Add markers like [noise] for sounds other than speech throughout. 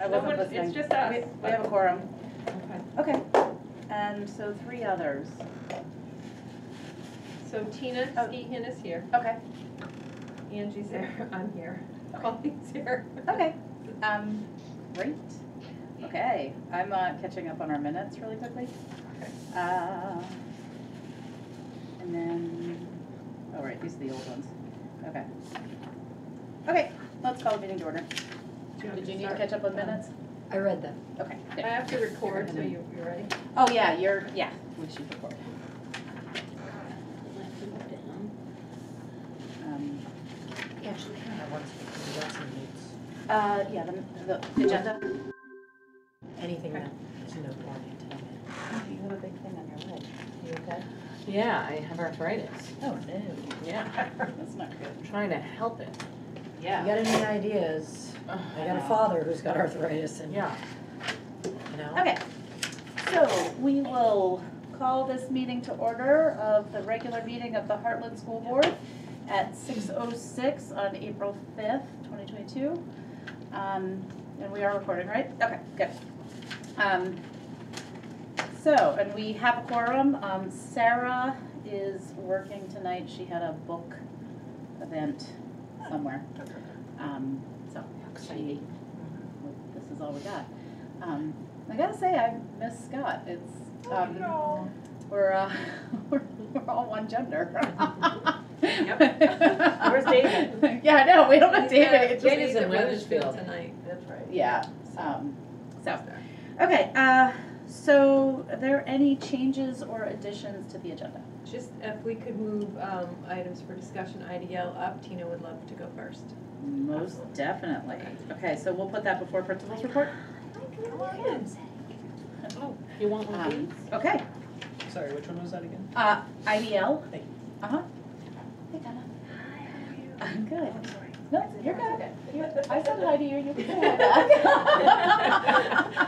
I No wasn't one- listening. it's just us, We- We have a quorum. Okay. Okay, and so three others. So Tina Oh. Skehan is here, Okay, Angie's there, [laughs] I'm here, Colleen's here. okay, um, great. Okay, I'm uh, catching up on our minutes really quickly. Uh, And then, oh, right, these are the old ones. Okay. Okay, let's call the meeting to order. Did you need to catch up on minutes? I read them. Okay. I have to record, so you, you ready? Oh, yeah, you're, yeah, we should record. Um, Actually, kind of wants to do that some. Uh, yeah, the, the agenda. Anything that is noteworthy to them. You have a big thing on your leg. You okay? Yeah, I have arthritis. Oh, no. Yeah, [laughs] That's not good. I'm trying to help it. Yeah. You got any ideas? I got a father who's got arthritis and, Yeah. you know. Okay, so we will call this meeting to order of the regular meeting of the Hartland School Board at six oh six on April fifth, twenty twenty-two. Um, and we are recording, right? Okay, good. Um, so, and we have a quorum. Um, Sarah is working tonight. She had a book event somewhere. Um, so she, this is all we got. Um, I gotta say, I miss Scott. It's, um, we're, uh, we're, [laughs] we're all one gender. yep. [laughs] Where's David? Yeah, I know, we don't have David. It's just- David's in Weathersfield. Tonight, that's right. Yeah, um, so, okay, uh, so are there any changes or additions to the agenda? Just if we could move, um, items for discussion IDL up, Tina would love to go first. Most definitely. Okay, so we'll put that before principal's report? Oh, you want one of Um, these? okay, Sorry, which one was that again? uh, IDL? Thank you. Uh-huh. Hey, Donna. I'm good. No, you're good. You're- I said hi to you, you can say hi [laughs] back.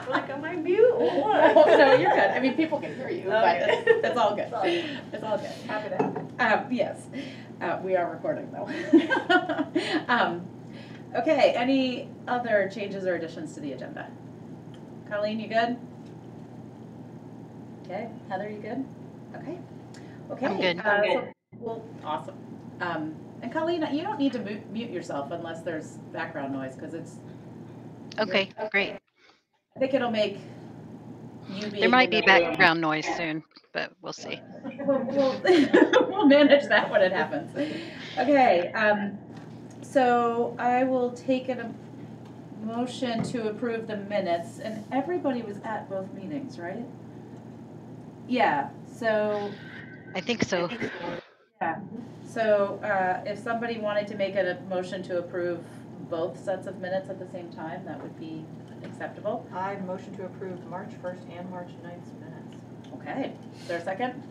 Like, am I mute or No, what? no, you're good. I mean, people can hear you, but Okay. [laughs] it's, it's all good. It's all good. It's all good. Happy to have it. Um, yes, uh, we are recording though. [laughs] Um, okay, any other changes or additions to the agenda? Colleen, you good? Okay, Heather, you good? Okay, okay. I'm good. uh, so- Well, awesome. Um, and Colleen, you don't need to mute, mute yourself unless there's background noise, cause it's, Okay, great. I think it'll make There might be background noise soon, but we'll see. We'll, [laughs] we'll, we'll manage that when it happens. Okay, um, so I will take a motion to approve the minutes, and everybody was at both meetings, right? Yeah, so, I think so. yeah, so, uh, if somebody wanted to make a motion to approve both sets of minutes at the same time, that would be acceptable. I motion to approve March first and March 9th minutes. Okay, is there a second?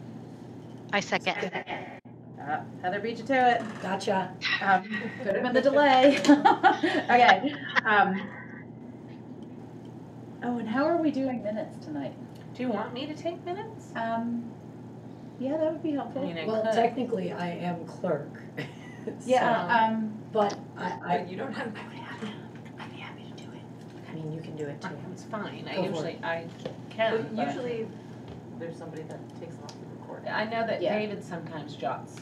I second. Uh, Heather beat you to it. Gotcha. Um, could have been the delay. [laughs] Okay, um. Oh, and how are we doing minutes tonight? Do you want me to take minutes? Um, yeah, that would be I helpful. mean, I Well, could. technically, I am clerk. [laughs] Yeah, um, But I, I, you don't have. I'd be happy to do it. I mean, you can do it too. It's fine, I Go for usually, I can, But but usually, there's somebody that takes them off the recording. I know that Yeah. David sometimes jots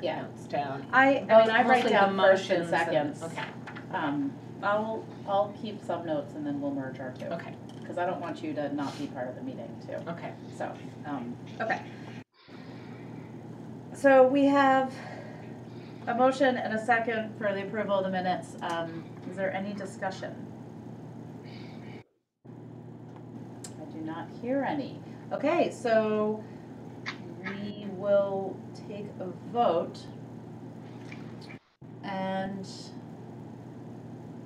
yeah, notes down. I, I mean, I write Mostly down first and motions seconds. Okay, Um, I'll, I'll keep some notes and then we'll merge our two. okay, Cause I don't want you to not be part of the meeting too. okay. So, um, okay. So we have a motion and a second for the approval of the minutes. Um, is there any discussion? I do not hear any. Okay, so we will take a vote. And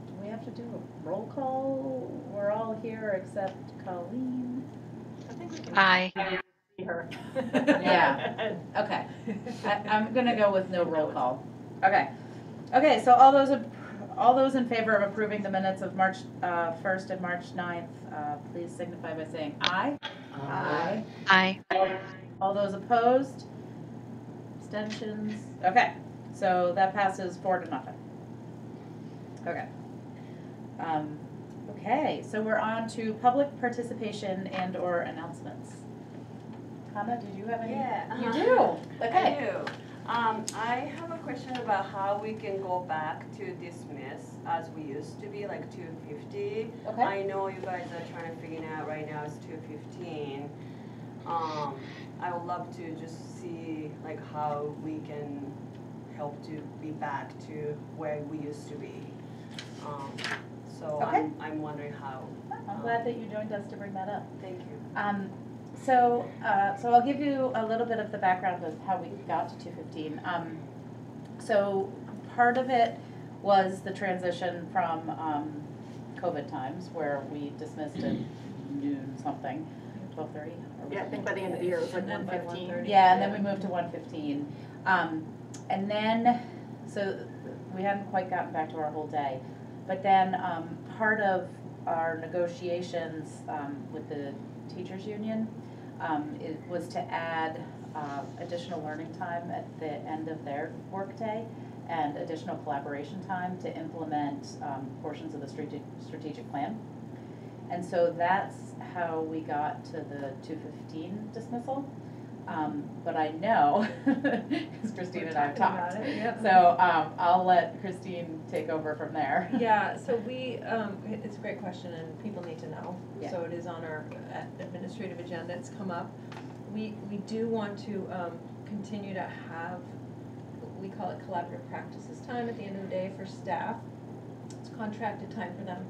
do we have to do a roll call? We're all here except Colleen. I think we can Aye. see her. [laughs] Yeah. Okay, I, I'm gonna go with no roll call. Okay, okay, so all those, ap- all those in favor of approving the minutes of March, uh, first and March ninth, uh, please signify by saying aye. Aye. Aye. All those opposed? Abstentions? Okay, so that passes four to nothing. Okay. Um, Okay, so we're on to public participation and or announcements. Hannah, did you have any? Yeah. You uh-huh. do, okay. I do. Um, I have a question about how we can go back to dismiss as we used to be, like two fifty. Okay, I know you guys are trying to figure it out right now, it's two fifteen. Um, I would love to just see like how we can help to be back to where we used to be. Um, so Okay. I'm, I'm wondering how, I'm glad that you joined us to bring that up. thank you. Um, so, uh, so I'll give you a little bit of the background of how we got to two fifteen. Um, so part of it was the transition from, um, COVID times where we dismissed at noon something, twelve thirty? Yeah, I think by the end of the year it was like And then one by fifteen. 1:30. Yeah, and then we moved to one fifteen. Um, and then, so we hadn't quite gotten back to our whole day. But then, um, part of our negotiations, um, with the teachers' union, um, it was to add, uh, additional learning time at the end of their workday and additional collaboration time to implement, um, portions of the strategic, strategic plan. And so that's how we got to the two fifteen dismissal. Um, but I know, [laughs] because Christine We're and I have talked. it, yep. So, um, I'll let Christine take over from there. [laughs] Yeah, so we, um, it's a great question and people need to know. Yeah. So it is on our administrative agenda, it's come up. We, we do want to, um, continue to have, we call it collaborative practices time at the end of the day for staff. It's contracted time for them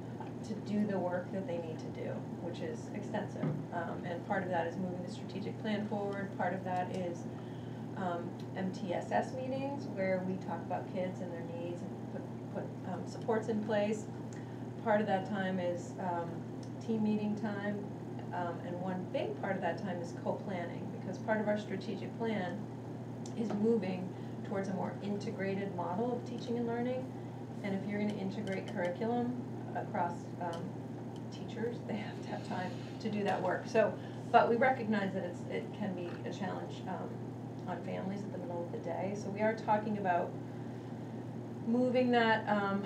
to do the work that they need to do, which is extensive. Um, and part of that is moving the strategic plan forward, part of that is, um, MTSS meetings where we talk about kids and their needs and put, put, um, supports in place. Part of that time is, um, team meeting time, um, and one big part of that time is co-planning, because part of our strategic plan is moving towards a more integrated model of teaching and learning. And if you're gonna integrate curriculum across, um, teachers, they have to have time to do that work. So, but we recognize that it's, it can be a challenge, um, on families at the middle of the day. So we are talking about moving that, um,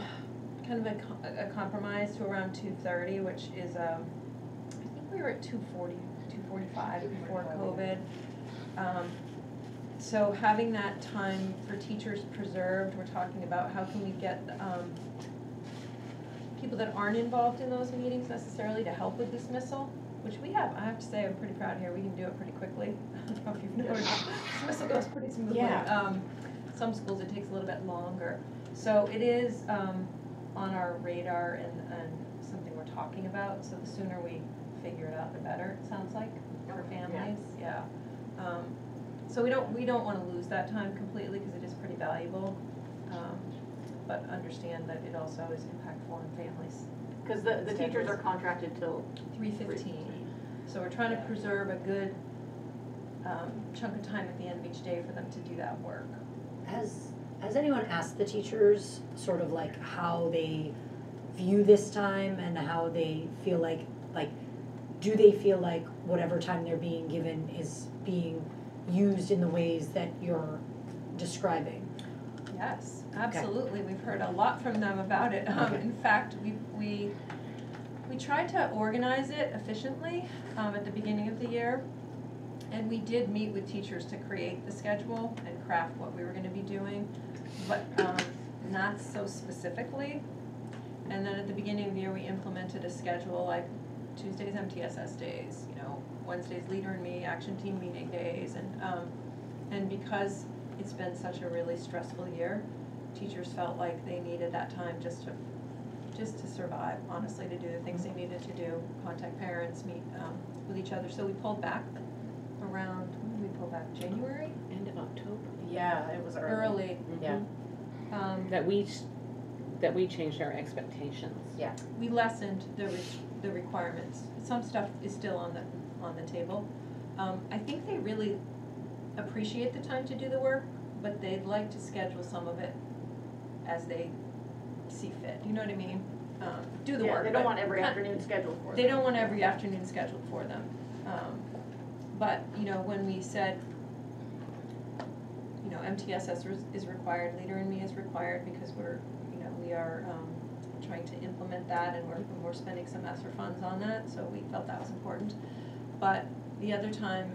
kind of a, a compromise to around two thirty, which is, um, I think we were at 240, 245 before COVID. Um, so having that time for teachers preserved, we're talking about how can we get, um, people that aren't involved in those meetings necessarily to help with dismissal, which we have, I have to say, I'm pretty proud here, we can do it pretty quickly. [laughs] I don't know if you've noticed, dismissal goes pretty smoothly. Yeah. Um, some schools it takes a little bit longer. So it is, um, on our radar and, and something we're talking about, so the sooner we figure it out, the better, it sounds like, for families, yeah. Um, so we don't, we don't wanna lose that time completely, cause it is pretty valuable, um, but understand that it also is impactful on families. Cause the, the teachers are contracted till Three fifteen, so we're trying to preserve a good, um, chunk of time at the end of each day for them to do that work. Has, has anyone asked the teachers sort of like how they view this time and how they feel like, like, do they feel like whatever time they're being given is being used in the ways that you're describing? Yes, absolutely, we've heard a lot from them about it. Um, Okay. in fact, we, we, we tried to organize it efficiently, um, at the beginning of the year. And we did meet with teachers to create the schedule and craft what we were gonna be doing, but, um, not so specifically. And then at the beginning of the year, we implemented a schedule like Tuesdays MTSS days, you know, Wednesdays leader and me, action team meeting days, and, um, and because it's been such a really stressful year, teachers felt like they needed that time just to, just to survive, honestly, to do the things they needed to do, contact parents, meet, um, with each other, so we pulled back around, when did we pull back, January? End of October. Yeah, it was early. Early, Yeah. um, That we, s- that we changed our expectations. Yeah. we lessened the re- the requirements. Some stuff is still on the, on the table. Um, I think they really appreciate the time to do the work, but they'd like to schedule some of it as they see fit, you know what I mean? Um, do the Yeah, work, they don't but want every kind- afternoon scheduled for them. They don't want every afternoon scheduled for them. Um, but, you know, when we said, you know, MTSS is- is required, Leader in Me is required because we're, you know, we are, um, trying to implement that, and we're, we're spending some ESSER funds on that, so we felt that was important. But the other time,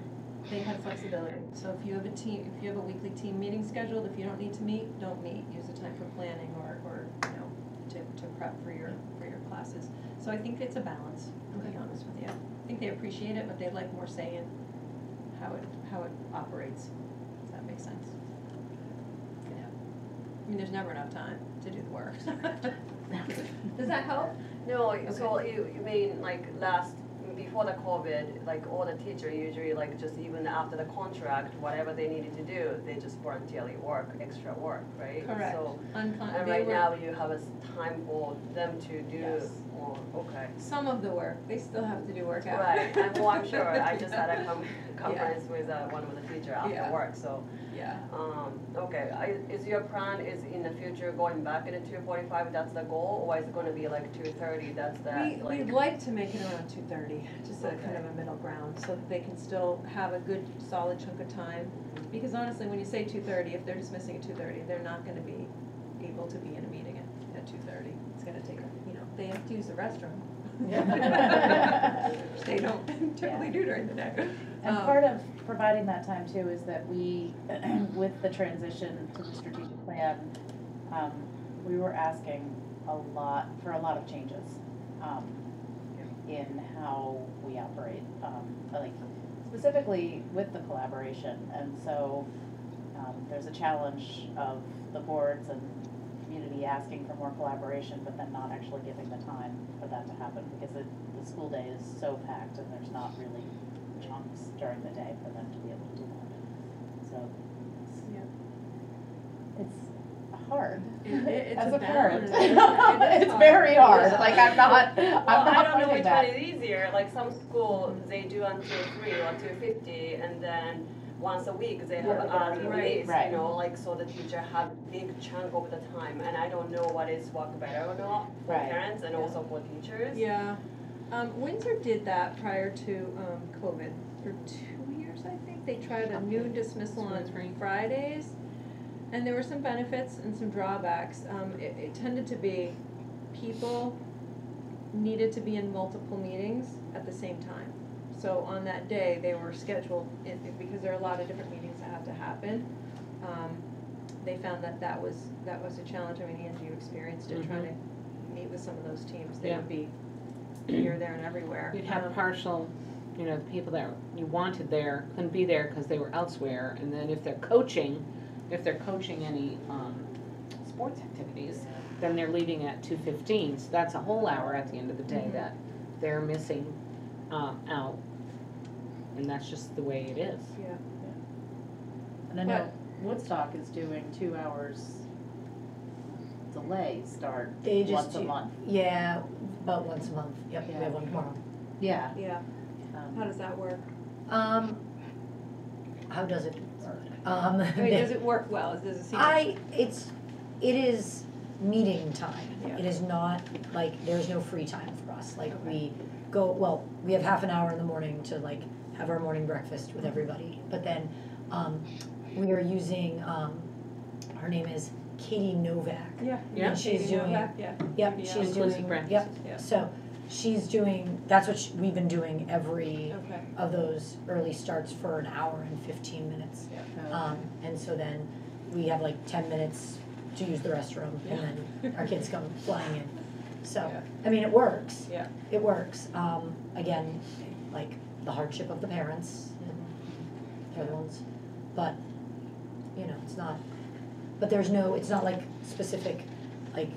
they have flexibility, so if you have a team, if you have a weekly team meeting scheduled, if you don't need to meet, don't meet, use the time for planning or, or, you know, to, to prep for your, for your classes. So I think it's a balance, to be honest with you. I think they appreciate it, but they'd like more say in how it, how it operates, if that makes sense. Yeah. I mean, there's never enough time to do the work. [laughs] Does that help? No, so you, you mean like last, before the COVID, like all the teacher usually like just even after the contract, whatever they needed to do, they just voluntarily work, extra work, right? Correct. So, Uncon- and right were- now you have a time for them to do Yes. Okay. Some of the work, they still have to do work after. Right, and well, I'm sure, I [laughs] just had a com- conference with uh, one of the teacher after Yeah. work, so, Yeah, um, okay, I, is your plan is in the future going back into two forty-five, that's the goal, or is it gonna be like two thirty, that's we, that, like? we'd like to make it around two thirty, just a kind of a middle ground, so that they can still have a good solid chunk of time. Because honestly, when you say two thirty, if they're dismissing at two thirty, they're not gonna be able to be in a meeting at, at two thirty. It's gonna take, a- they have to use the restroom. [laughs] Which They don't [laughs] typically do during the day. And Um, part of providing that time too is that we, [clears throat] with the transition to the strategic plan, um, we were asking a lot, for a lot of changes, um, in how we operate, um, like specifically with the collaboration. And so, um, there's a challenge of the boards and community asking for more collaboration, but then not actually giving the time for that to happen because it, the school day is so packed and there's not really chunks during the day for them to be able to do that. So Yeah. it's, it's hard It- it- it's as a a parent. balance. It is [laughs] It's very hard. hard, like I'm not, I'm Well, I don't know pushing which that. one is easier, like some school, they do until three or two fifty, and then once a week, they have Yeah, an right. Right. release, Right. you know, like, so the teacher have big chunk of the time, and I don't know what is work better or not for Right. parents and also for teachers. Yeah, um, Windsor did that prior to, um, COVID, for two years, I think, they tried a noon dismissal on spring Fridays. And there were some benefits and some drawbacks, um, it, it tended to be, people needed to be in multiple meetings at the same time. So on that day, they were scheduled, in, because there are a lot of different meetings that have to happen, um, they found that that was, that was a challenge, I mean, Angie, you experienced it, trying to meet with some of those teams, they would be [clears throat] here, there, and everywhere. You'd have Um, partial, you know, the people that you wanted there couldn't be there because they were elsewhere, and then if they're coaching, if they're coaching any, um, sports activities, then they're leaving at two fifteen, so that's a whole hour at the end of the day Mhm. that they're missing, um, out. And that's just the way it is. Yeah. And I know Woodstock is doing two hours delay start They just once a do- month. Yeah, about once a month, yep, we Yeah. have one tomorrow. Yeah. Yeah, how Um, does that work? Um, how does it work? Um, I mean, does [laughs] it work well, does it seem? I, it's, it is meeting time. Yeah. It is not, like, there's no free time for us. Like, Okay. we go, well, we have half an hour in the morning to like have our morning breakfast with everybody. But then, um, we are using, um, her name is Katie Novak. Yeah. Yeah. And she's Katie doing, Novak, Yeah. yep, Yeah. she's Inclusive doing, practices. yep. Yeah. So, she's doing, that's what she- we've been doing every Okay. of those early starts for an hour and fifteen minutes. Um, and so then we have like ten minutes to use the restroom and then our kids come flying in. So, Yeah. I mean, it works. Yeah. It works. Um, again, like the hardship of the parents, they're the ones, but, you know, it's not, but there's no, it's not like specific, like,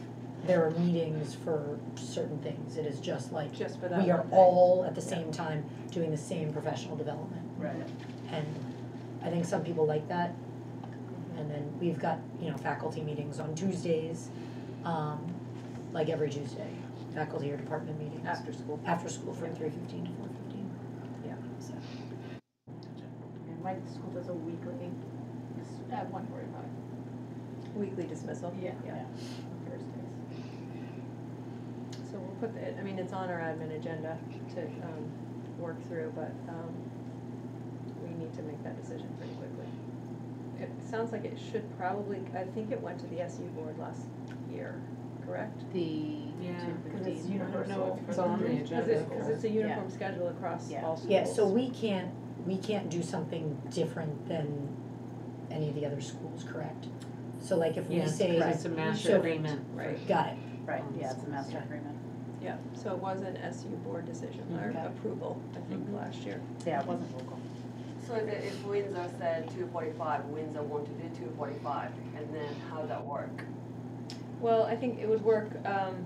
there are meetings for certain things. It is just like, Just for that we are one thing. all at the same time doing the same professional development. Right. And I think some people like that. And then we've got, you know, faculty meetings on Tuesdays, um, like every Tuesday, faculty or department meetings. After school. After school from three fifteen to four fifteen. Yeah. So, And my school does a weekly, it's at one forty-five. Weekly dismissal. Yeah. Yeah. On Thursdays. So we'll put it, I mean, it's on our admin agenda to, um, work through, but, um, we need to make that decision pretty quickly. It sounds like it should probably, I think it went to the SU board last year, correct? The Yeah, two Because it's fifteen. universal. It's on the Because agenda. it's, because it's a uniform schedule across Yeah. all schools. Yeah, so we can't, we can't do something different than any of the other schools, correct? So like if we Yes, say, it's a master So- agreement. Right, got it, Right, yeah, it's a master agreement. yeah, so it was an SU board decision mm-hmm. or Okay. approval, I think, mm-hmm. last year. Yeah, it wasn't local. So if, if Windsor said two forty-five, Windsor want to do two forty-five, and then how that work? Well, I think it would work, um,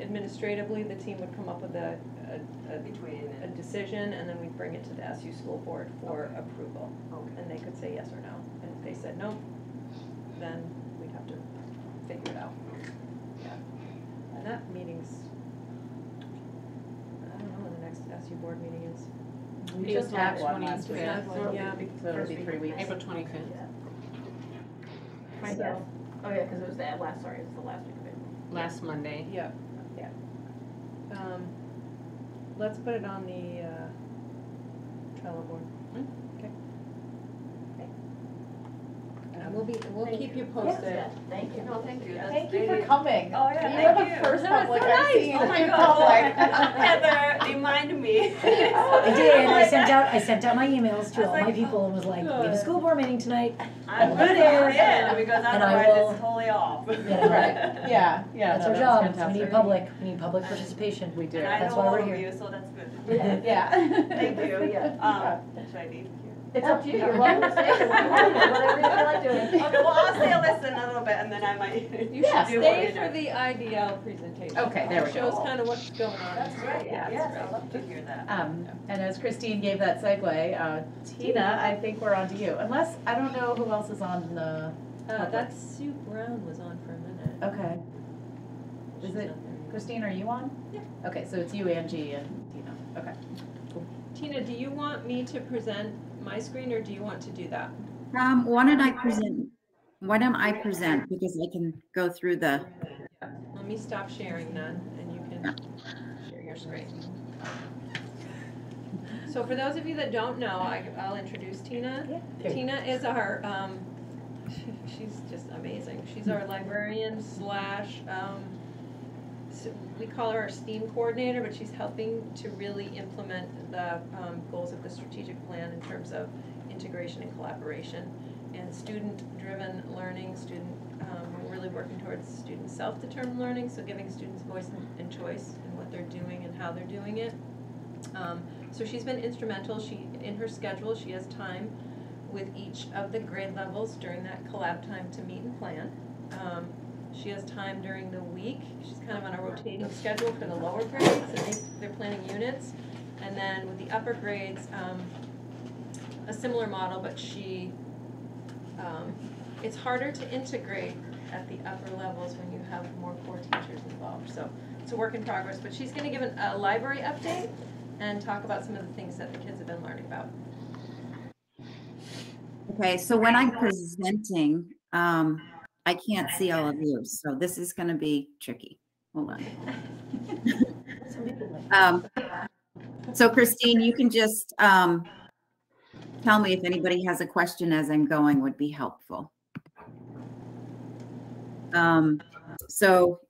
administratively, the team would come up with a, a, a, Between, a decision, and then we'd bring it to the SU school board for Okay. approval. okay. And they could say yes or no, and if they said no, then we'd have to figure it out. Yeah, and that meeting's, I don't know when the next SU board meeting is. We just had one last April week. Yeah. So it'll be three weeks. April twenty-fifth. Right, So- Oh, yeah, because it was the last, sorry, it was the last week of April. Last Monday. Yep, Yeah. Um, let's put it on the, uh, Trello board. Mm. Okay. And we'll be, we'll Thank keep you. posted. Thank you. No, thank you, that's Thank you for really- coming. Oh, yeah, You're thank the you. first No, it's public so I've nice. seen Oh my in [laughs] God. public. [laughs] Heather, remind me. I did, I [laughs] sent out, I sent out my emails to all my people and was like, we have a school board meeting tonight. I'm good at it, because And I otherwise will- it's totally off. Yeah. Right, yeah, yeah. That's no, our job, we need fantastic. public, we need public participation. We do. And I That's know why all we're of here. you, so that's good. Yeah. Thank you, yeah. Um, should I leave here? It's up to you, you're welcome to stay, whatever you feel like doing. Okay, well, I'll stay and listen a little bit and then I might. [laughs] You Yeah, should do stay for the IDL presentation. Okay, there we It go. Shows kind of what's going on. That's great, Yeah, yes, that's I love to hear that. Um, and as Christine gave that segue, uh, Tina, I think we're on to you, unless, I don't know who else is on the, Uh, that's Sue Brown was on for a minute. okay. She's Is it not there. Christine, are you on? Yeah. Okay, so it's you, Angie, and Tina, okay. Tina, do you want me to present my screen or do you want to do that? Um, why don't I present, why don't I present, because I can go through the, Let me stop sharing then and you can share your screen. So for those of you that don't know, I, I'll introduce Tina. There you Tina is our, um, [laughs] she's just amazing. She's our librarian slash, um, s- we call her our STEAM coordinator, but she's helping to really implement the, um, goals of the strategic plan in terms of integration and collaboration and student-driven learning, student, um, we're really working towards student self-determined learning, so giving students voice and, and choice in what they're doing and how they're doing it. Um, so she's been instrumental, she, in her schedule, she has time with each of the grade levels during that collab time to meet and plan. Um, she has time during the week, she's kind of on a rotating schedule for the lower grades, and they, they're planning units. And then with the upper grades, um, a similar model, but she, um, it's harder to integrate at the upper levels when you have more core teachers involved, so it's a work in progress, but she's gonna give an, a library update and talk about some of the things that the kids have been learning about. okay, so when I'm presenting, um, I can't see all of you, so this is gonna be tricky. Hold on. Some people like- Um, so Christine, you can just, um, tell me if anybody has a question as I'm going would be helpful. Um, so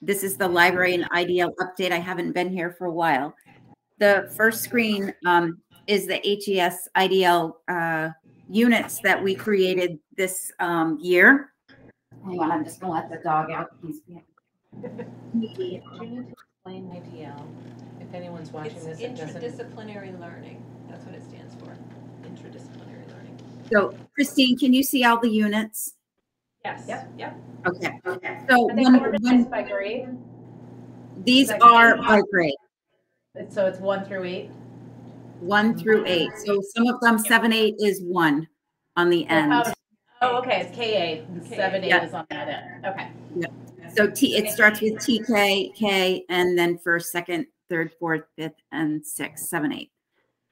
this is the library and IDL update. I haven't been here for a while. The first screen, um, is the HES IDL, uh, units that we created this, um, year. Hang on, I'm just gonna let the dog out. He's being- Do you need to explain IDL? If anyone's watching It's this and doesn't. interdisciplinary learning, that's what it stands for, interdisciplinary learning. So Christine, can you see all the units? Yes, Yep. yep. Okay, so Are they when, organized when, by grade? these are grade? by grade, So it's one through eight? one through eight. So some of them, seven, eight is one on the end. Oh, okay, it's K eight, seven, eight Yeah. is on that end, okay. So T, it starts with TK, K, and then first, second, third, fourth, fifth, and sixth, seven, eight.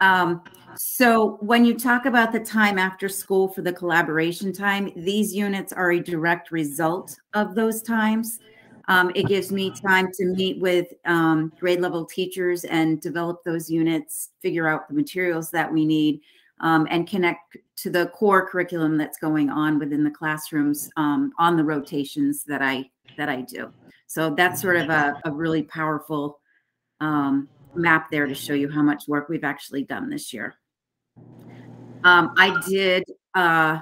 Um, so when you talk about the time after school for the collaboration time, these units are a direct result of those times. Um, it gives me time to meet with um, grade level teachers and develop those units, figure out the materials that we need, um, and connect to the core curriculum that's going on within the classrooms um, on the rotations that I that I do. So that's sort of a, a really powerful um, map there to show you how much work we've actually done this year. Um, I did uh,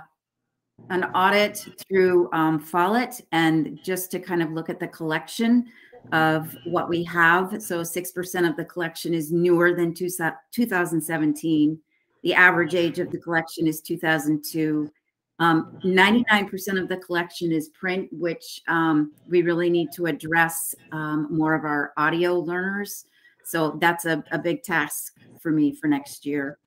an audit through um, Follett and just to kind of look at the collection of what we have. So 6% of the collection is newer than two, 2017. The average age of the collection is 2002. Um, 99% of the collection is print, which um, we really need to address um, more of our audio learners. So that's a, a big task for me for next year.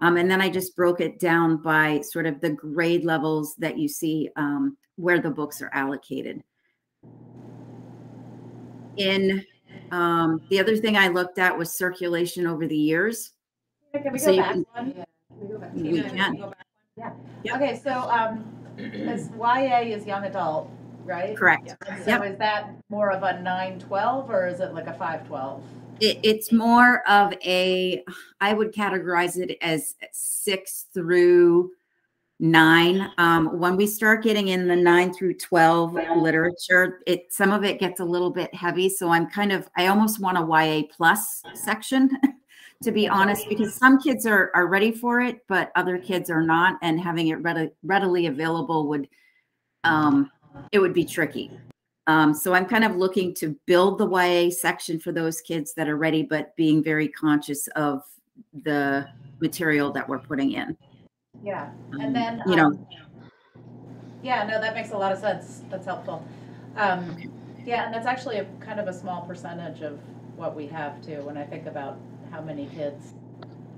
Um, and then I just broke it down by sort of the grade levels that you see um, where the books are allocated. In um, the other thing I looked at was circulation over the years. Can we So go back can- one? We Tina, can. go back Okay, so, um, [clears throat] this YA is young adult, right? Correct. And So Yep. is that more of a nine twelve or is it like a five twelve? It, it's more of a, I would categorize it as six through nine. Um, when we start getting in the nine through 12 literature, it, some of it gets a little bit heavy. So I'm kind of, I almost want a YA plus section, [laughs] to be honest, because some kids are, are ready for it, but other kids are not. And having it readily, readily available would, um, it would be tricky. Um, so I'm kind of looking to build the YA section for those kids that are ready, but being very conscious of the material that we're putting in. Yeah, Um, and then, you know, um, yeah, no, that makes a lot of sense. That's helpful. Um, yeah, and that's actually a kind of a small percentage of what we have too, when I think about how many kids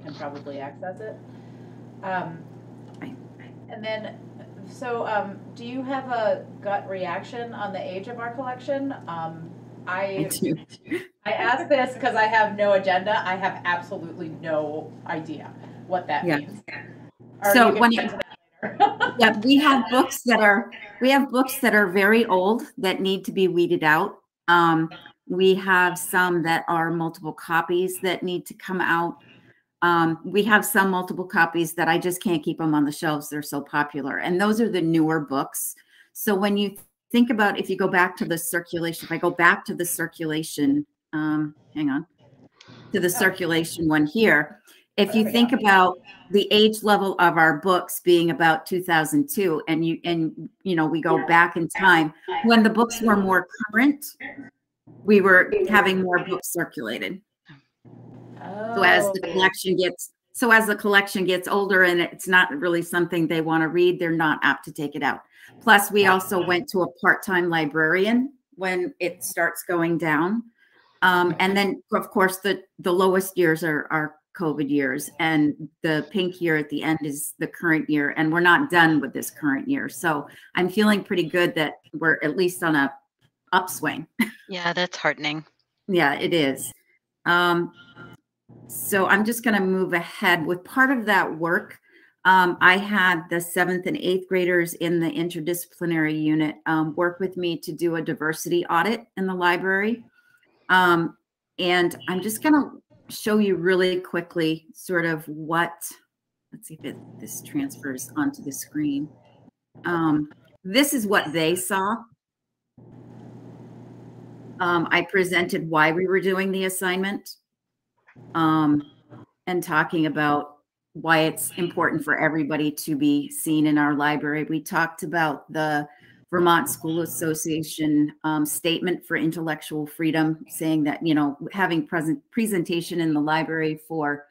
can probably access it. Um, and then, so, um, do you have a gut reaction on the age of our collection? Um, I, I ask this because I have no agenda. I have absolutely no idea what that Yeah. means. Or So you when you- to that later. yeah, we have books that are we have books that are very old that need to be weeded out. Um, we have some that are multiple copies that need to come out. Um, we have some multiple copies that I just can't keep them on the shelves. They're so popular. And those are the newer books. So when you think about if you go back to the circulation, if I go back to the circulation, um, hang on, to the circulation one here, if you think about the age level of our books being about 2002 and you and you know we go back in time when the books were more current we were having more books circulated. So as the Oh. collection gets so as the collection gets older and it's not really something they want to read they're not apt to take it out. Plus we also went to a part-time librarian when it starts going down. Um, and then of course the the lowest years are are covid years and the pink year at the end is the current year and we're not done with this current year. So i'm feeling pretty good that we're at least on a upswing Yeah, that's heartening. yeah, it is. Um, so I'm just going to move ahead with part of that work. Um, I had the seventh and eighth graders in the interdisciplinary unit um, work with me to do a diversity audit in the library. Um, and I'm just going to show you really quickly sort of what, let's see if it, this transfers onto the screen. Um, this is what they saw um, I presented why we were doing the assignment um, and talking about why it's important for everybody to be seen in our library. We talked about the Vermont School Association um, statement for intellectual freedom, saying that, you know, having present presentation in the library for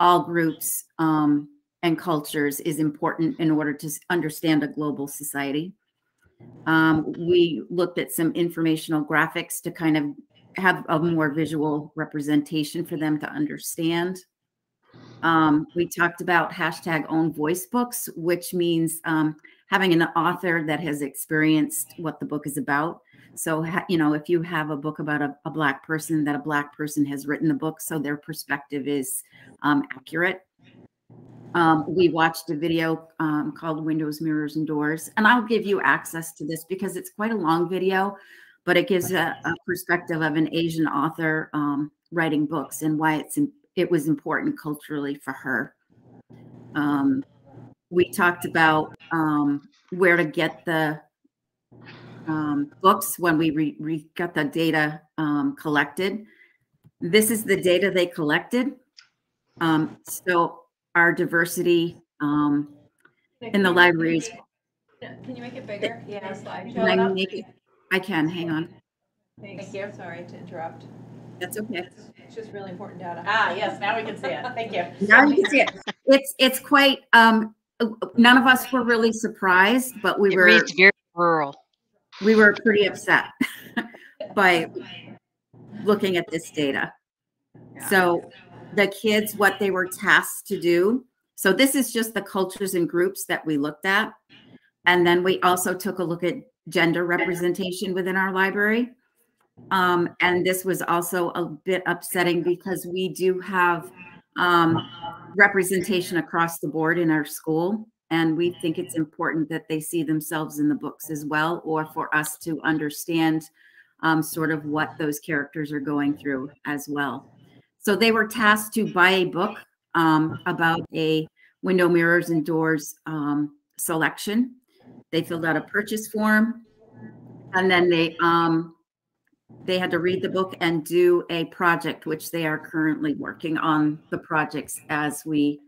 all groups um, and cultures is important in order to understand a global society. Um, we looked at some informational graphics to kind of have a more visual representation for them to understand. Um, we talked about hashtag own voice books, which means um, having an author that has experienced what the book is about. So, you know, if you have a book about a, a Black person, that a Black person has written the book, so their perspective is um, accurate. Um, we watched a video um, called Windows, Mirrors, and Doors. And I'll give you access to this because it's quite a long video, but it gives a, a perspective of an Asian author um, writing books and why it's in, it was important culturally for her. Um, we talked about um, where to get the um, books when we re, re, got the data collected. This is the data they collected. So our diversity um, in the libraries. Can you make it bigger? Yeah. Slide Can I make it? I can. Hang on. Thanks. Thank you. Sorry to interrupt. That's okay. It's just really important data. Ah, yes, now we can see it. Thank you. [laughs] Now you can see it. It's it's quite. Um, none of us were really surprised, but we It were reads very rural. we were pretty upset [laughs] by looking at this data. So the kids, what they were tasked to do. So this is just the cultures and groups that we looked at. And then we also took a look at gender representation within our library. Um, and this was also a bit upsetting because we do have um, representation across the board in our school. And we think it's important that they see themselves in the books as well, or for us to understand um, sort of what those characters are going through as well. So they were tasked to buy a book um, about a window mirrors and doors um, selection. They filled out a purchase form, and then they um, they had to read the book and do a project, which they are currently working on the projects as we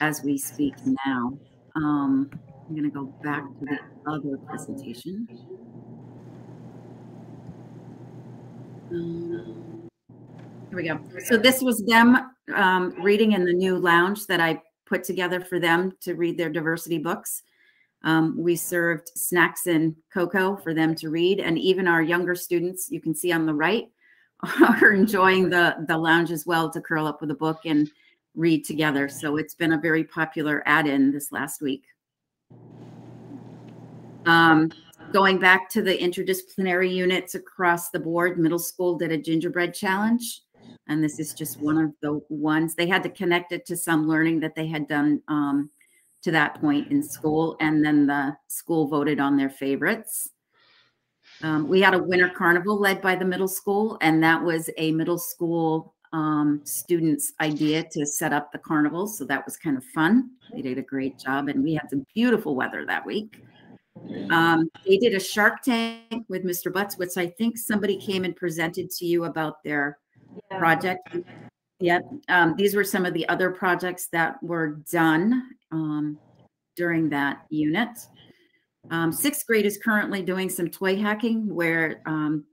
as we speak now. Um, I'm going to go back to the other presentation. Um, here we go. So this was them um, reading in the new lounge that I put together for them to read their diversity books. Um, we served snacks and cocoa for them to read, and even our younger students, you can see on the right, [laughs] are enjoying the the lounge as well to curl up with a book and read together. So it's been a very popular add-in this last week. Um, going back to the interdisciplinary units across the board, middle school did a gingerbread challenge. And this is just one of the ones they had to connect it to some learning that they had done um, to that point in school. And then the school voted on their favorites. Um, we had a winter carnival led by the middle school, and that was a middle school um, students' idea to set up the carnival. So that was kind of fun. They did a great job, and we had some beautiful weather that week. Um, they did a Shark Tank with Mr. Butts, which I think somebody came and presented to you about their project. Yep. Um, these were some of the other projects that were done um, during that unit. Um, sixth grade is currently doing some toy hacking where um,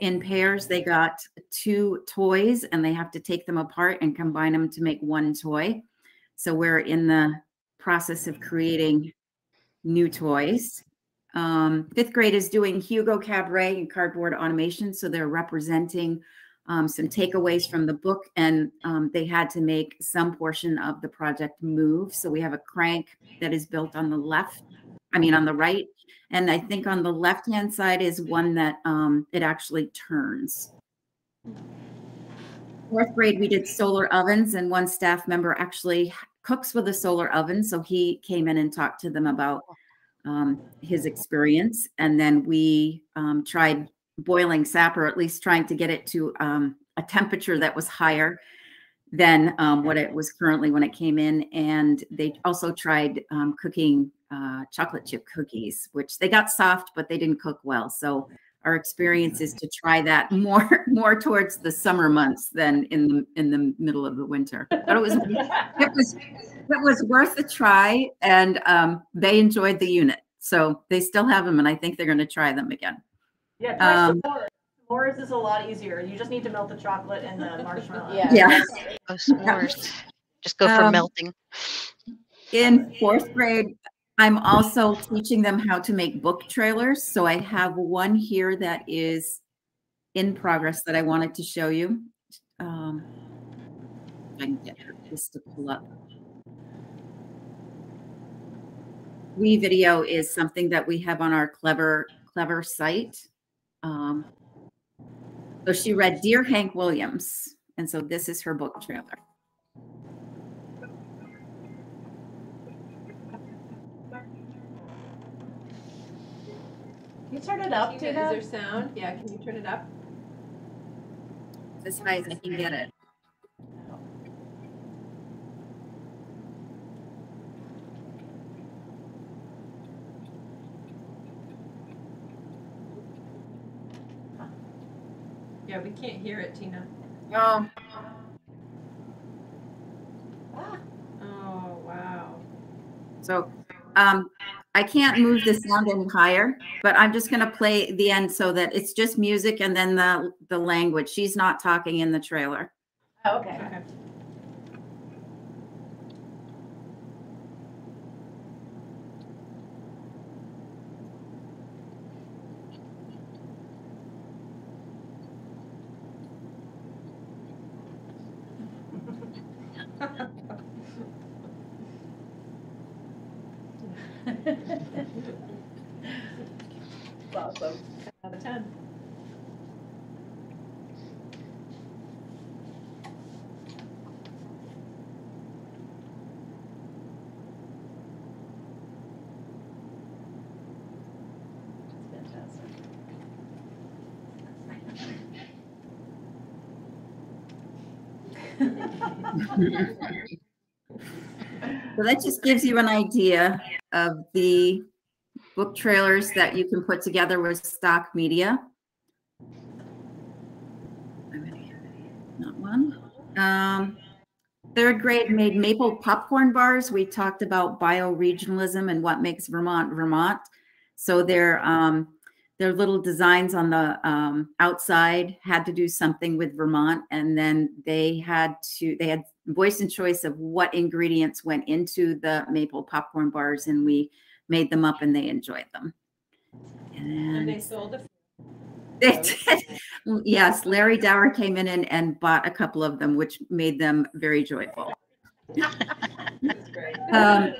in pairs they got two toys and they have to take them apart and combine them to make one toy. So we're in the process of creating new toys. Um, fifth grade is doing Hugo Cabret and cardboard automation. So they're representing um, some takeaways from the book, and um, they had to make some portion of the project move. So we have a crank that is built on the left, I mean, on the right. And I think on the left hand side is one that um, it actually turns. Fourth grade, we did solar ovens, and one staff member actually cooks with a solar oven. So he came in and talked to them about um, his experience. And then we um, tried boiling sap, or at least trying to get it to um, a temperature that was higher than um, what it was currently when it came in. And they also tried um, cooking uh, chocolate chip cookies, which they got soft, but they didn't cook well. So our experience is to try that [laughs] more more towards the summer months than in the in the middle of the winter. But it was it was it was worth a try, and um, they enjoyed the unit. So they still have them, and I think they're going to try them again. Yeah, try Um, s'mores. S'mores is a lot easier. You just need to melt the chocolate and the [laughs] marshmallow. Yeah. [laughs] Yeah. Oh, s'mores. Just go for Um, melting. In fourth grade, I'm also teaching them how to make book trailers. So I have one here that is in progress that I wanted to show you. Um, I can get her just to pull up. We video is something that we have on our clever clever site. Um, so she read Dear Hank Williams, and so this is her book trailer. Can you turn it up, Tina, Tina? Is there sound? Yeah, can you turn it up? As high as I can get it. Yeah, we can't hear it, Tina. Oh, Oh, wow. so, um, I can't move the sound any higher, but I'm just gonna play the end so that it's just music and then the, the language. She's not talking in the trailer. Oh, Okay. Okay. So that just gives you an idea of the book trailers that you can put together with stock media. Not one. Um, third grade made maple popcorn bars. We talked about bioregionalism and what makes Vermont Vermont. So their um, their little designs on the um, outside had to do something with Vermont, and then they had to they had voice and choice of what ingredients went into the maple popcorn bars, and we made them up, and they enjoyed them. And And they sold a [laughs] they did. Yes, Larry Dower came in and, and bought a couple of them, which made them very joyful. Um,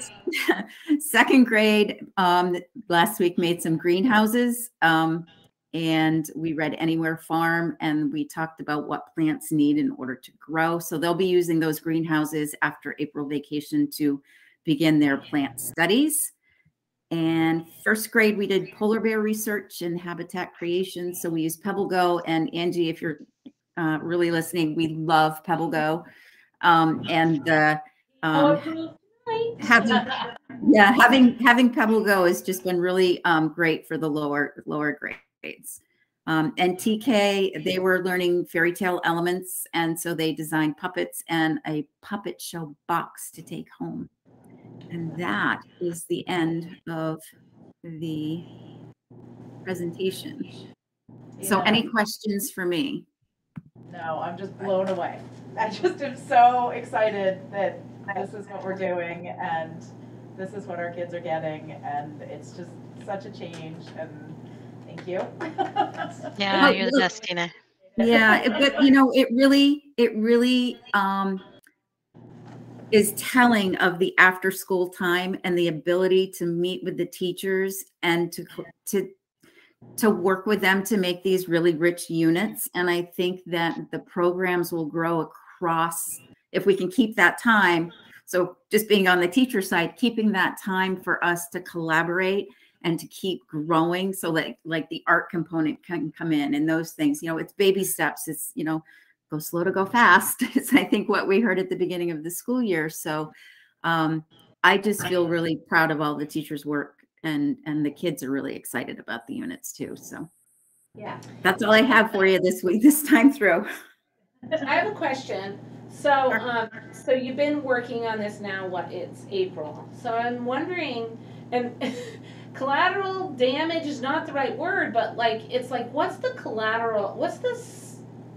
[laughs] second grade um, last week made some greenhouses. Um, and we read Anywhere Farm and we talked about what plants need in order to grow. So they'll be using those greenhouses after April vacation to begin their plant studies. And first grade, we did polar bear research and habitat creation. So we used PebbleGo. And Angie, if you're uh, really listening, we love PebbleGo. Um, and the um, having yeah having having PebbleGo has just been really um, great for the lower lower grades. Um, and tk they were learning fairy tale elements and so they designed puppets and a puppet show box to take home. And that is the end of the presentation. So any questions for me No, I'm just blown away. I just am so excited that this is what we're doing and this is what our kids are getting and it's just such a change and thank you. [laughs] Yeah, you're the best, Tina. yeah but you know it really it really um is telling of the after school time and the ability to meet with the teachers and to to to work with them to make these really rich units. And i think that the programs will grow across if we can keep that time. So just being on the teacher side keeping that time for us to collaborate and to keep growing so that like the art component can come in and those things you know it's baby steps. It's you know go slow to go fast. [laughs] Is i think what we heard at the beginning of the school year. So um, i just feel really proud of all the teachers work and and the kids are really excited about the units too so Yeah. that's all i have for you this week this time through [laughs] I have a question. So, um, so you've been working on this now, what, it's April. So I'm wondering, and [laughs] collateral damage is not the right word, but like, it's like, what's the collateral, what's the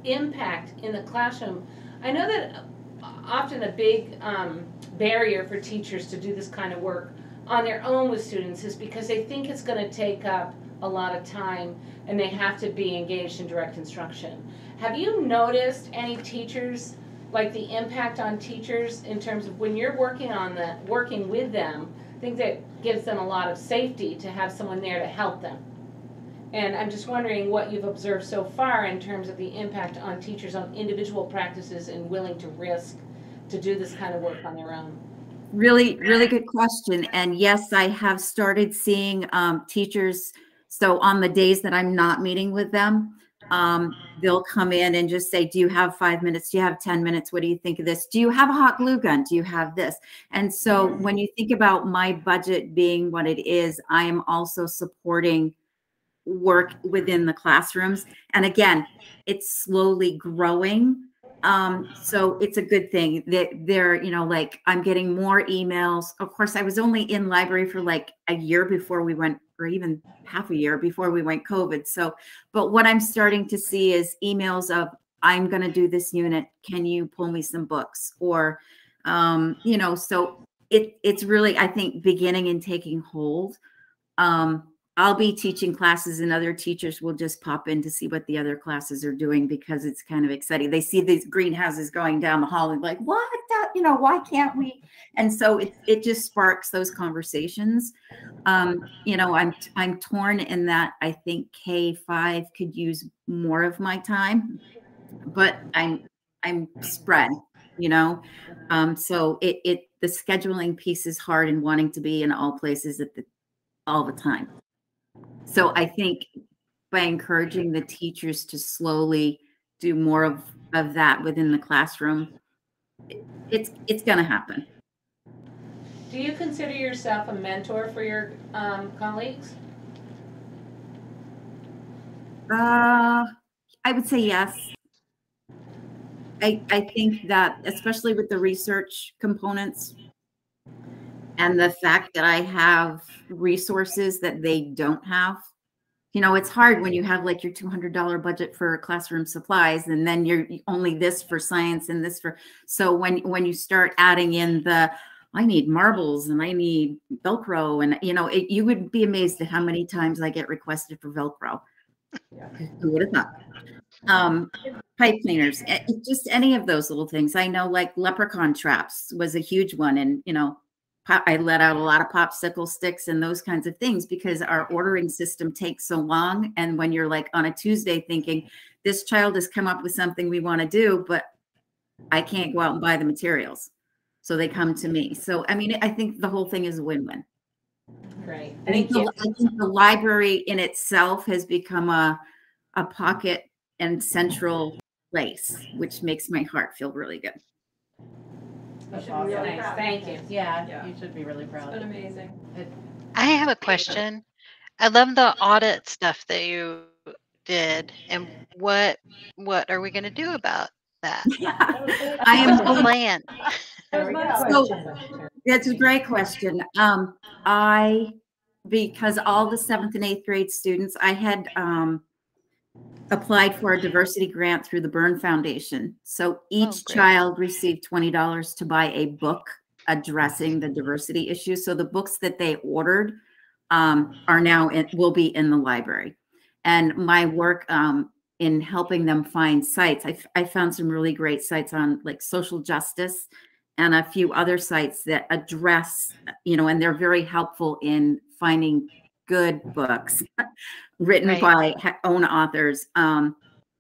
impact in the classroom? I know that uh, often a big, um, barrier for teachers to do this kind of work on their own with students is because they think it's gonna take up a lot of time and they have to be engaged in direct instruction. Have you noticed any teachers, like the impact on teachers in terms of when you're working on the, working with them? I think that gives them a lot of safety to have someone there to help them. And I'm just wondering what you've observed so far in terms of the impact on teachers on individual practices and willing to risk to do this kind of work on their own. Really, really good question. And yes, I have started seeing um, teachers. So on the days that I'm not meeting with them, um, they'll come in and just say, Do you have five minutes? Do you have 10 minutes? What do you think of this? Do you have a hot glue gun? Do you have this? And so when you think about my budget being what it is, I am also supporting work within the classrooms. And again, it's slowly growing. Um, so it's a good thing that they're, you know, like I'm getting more emails. Of course, I was only in library for like a year before we went, or even half a year before we went COVID. So, but what I'm starting to see is emails of, I'm going to do this unit. Can you pull me some books? Or, um, you know, so it it's really, I think, beginning and taking hold. Um, I'll be teaching classes and other teachers will just pop in to see what the other classes are doing because it's kind of exciting. They see these greenhouses going down the hall and like, what that, you know, why can't we? And so it, it just sparks those conversations. Um, you know, I'm, I'm torn in that I think K5 could use more of my time, but I'm, I'm spread, you know? Um, so it, it, the scheduling piece is hard and wanting to be in all places at the, all the time. So I think by encouraging the teachers to slowly do more of, of that within the classroom, it's, it's gonna happen. Do you consider yourself a mentor for your um, colleagues? Uh, I would say yes. I, I think that especially with the research components and the fact that I have resources that they don't have. You know, it's hard when you have like your $200 budget for classroom supplies and then you're only this for science and this for, so when, when you start adding in the, I need marbles and I need Velcro and, you know, it, you would be amazed at how many times I get requested for Velcro. Who would have thought? Um, pipe cleaners, eh, just any of those little things. I know like leprechaun traps was a huge one and, you know, I let out a lot of popsicle sticks and those kinds of things because our mm-hmm. ordering system takes so long. And when you're like on a Tuesday thinking, this child has come up with something we want to do, but I can't go out and buy the materials. So they come to me. So, I mean, I think the whole thing is a win-win. Great, I think, the. I think the library in itself has become a, a pocket and central place, which makes my heart feel really good. That's should be really. Nice, proud. thank you. Yeah, Yeah. you should be really It's proud. been amazing. I have a question. I love the audit stuff that you did and what, what are we gonna do about that? [laughs] I am What's the plan? That was my So- That's a great question. Um, I, because all the seventh and eighth grade students, I had, um, applied for a diversity grant through the Byrne Foundation. So each great. child received twenty dollars to buy a book addressing the diversity issue. So the books that they ordered, um, are now in, will be in the library. And my work, um, in helping them find sites, I, I found some really great sites on like social justice and a few other sites that address, you know, and they're very helpful in finding good books [laughs] written Right. by own authors um,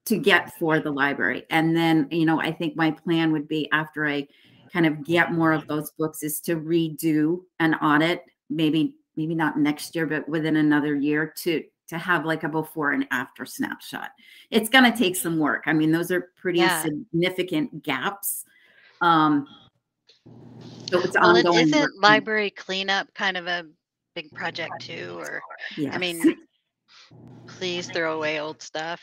to get for the library. And then, you know, I think my plan would be after I kind of get more of those books is to redo an audit, maybe maybe not next year, but within another year to to have like a before and after snapshot. It's going to take some work. I mean, those are pretty Yeah. significant gaps. Um, so it's Well, ongoing. work. isn't library cleanup kind of a big project too, or, I mean, [laughs] please throw away old stuff,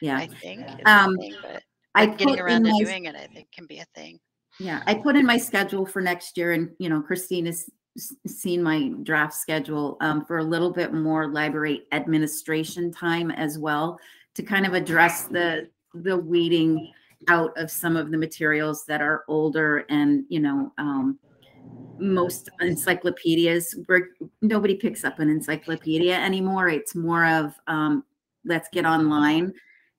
yeah. I think. Um, thing, But I getting around to my doing it, I think can be a thing. Yeah, I put in my schedule for next year and, you know, Christine has seen my draft schedule um, for a little bit more library administration time as well to kind of address the, the weeding out of some of the materials that are older and, you know, um, most encyclopedias where nobody picks up an encyclopedia anymore. It's more of, um, let's get online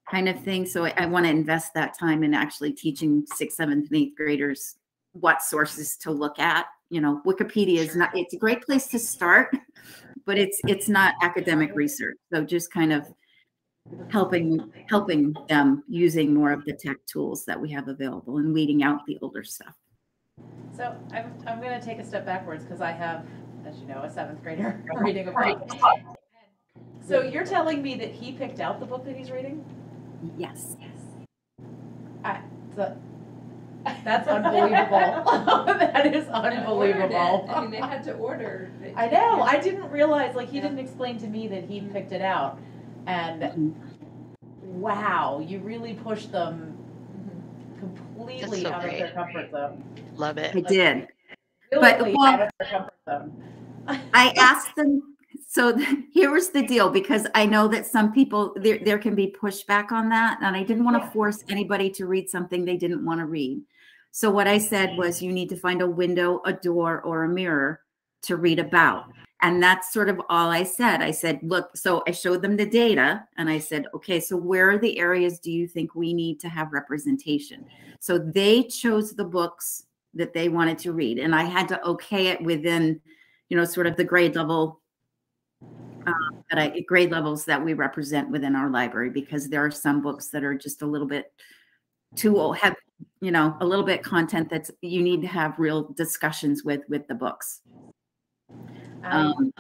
kind of thing. So I, I want to invest that time in actually teaching sixth, seventh, and eighth graders what sources to look at. You know, Wikipedia is not, it's a great place to start, but it's, it's not academic research. So just kind of helping, helping them using more of the tech tools that we have available and weeding out the older stuff. So I'm, I'm gonna take a step backwards because I have, as you know, a seventh grader [laughs] reading a book. So you're telling me that he picked out the book that he's reading? Yes. I, so, that's unbelievable. [laughs] That is And ordered it. unbelievable. I mean, they had to order. it I know, get- I didn't realize, like, he Yeah. didn't explain to me that he mm-hmm. picked it out. And mm-hmm. wow, you really push them. Completely so out of their comfort zone. Love it. I did. But, well- out of their comfort zone. I asked them, so [laughs] here was the deal, because I know that some people, there, there can be pushback on that. And I didn't want to force anybody to read something they didn't want to read. So what I said was you need to find a window, a door, or a mirror to read about. And that's sort of all I said. I said, look, so I showed them the data and I said, okay, so where are the areas do you think we need to have representation? So they chose the books that they wanted to read. And I had to okay it within, you know, sort of the grade level um, I, grade levels that we represent within our library because there are some books that are just a little bit too old, have you know a little bit content that's you need to have real discussions with with the books. I, Um,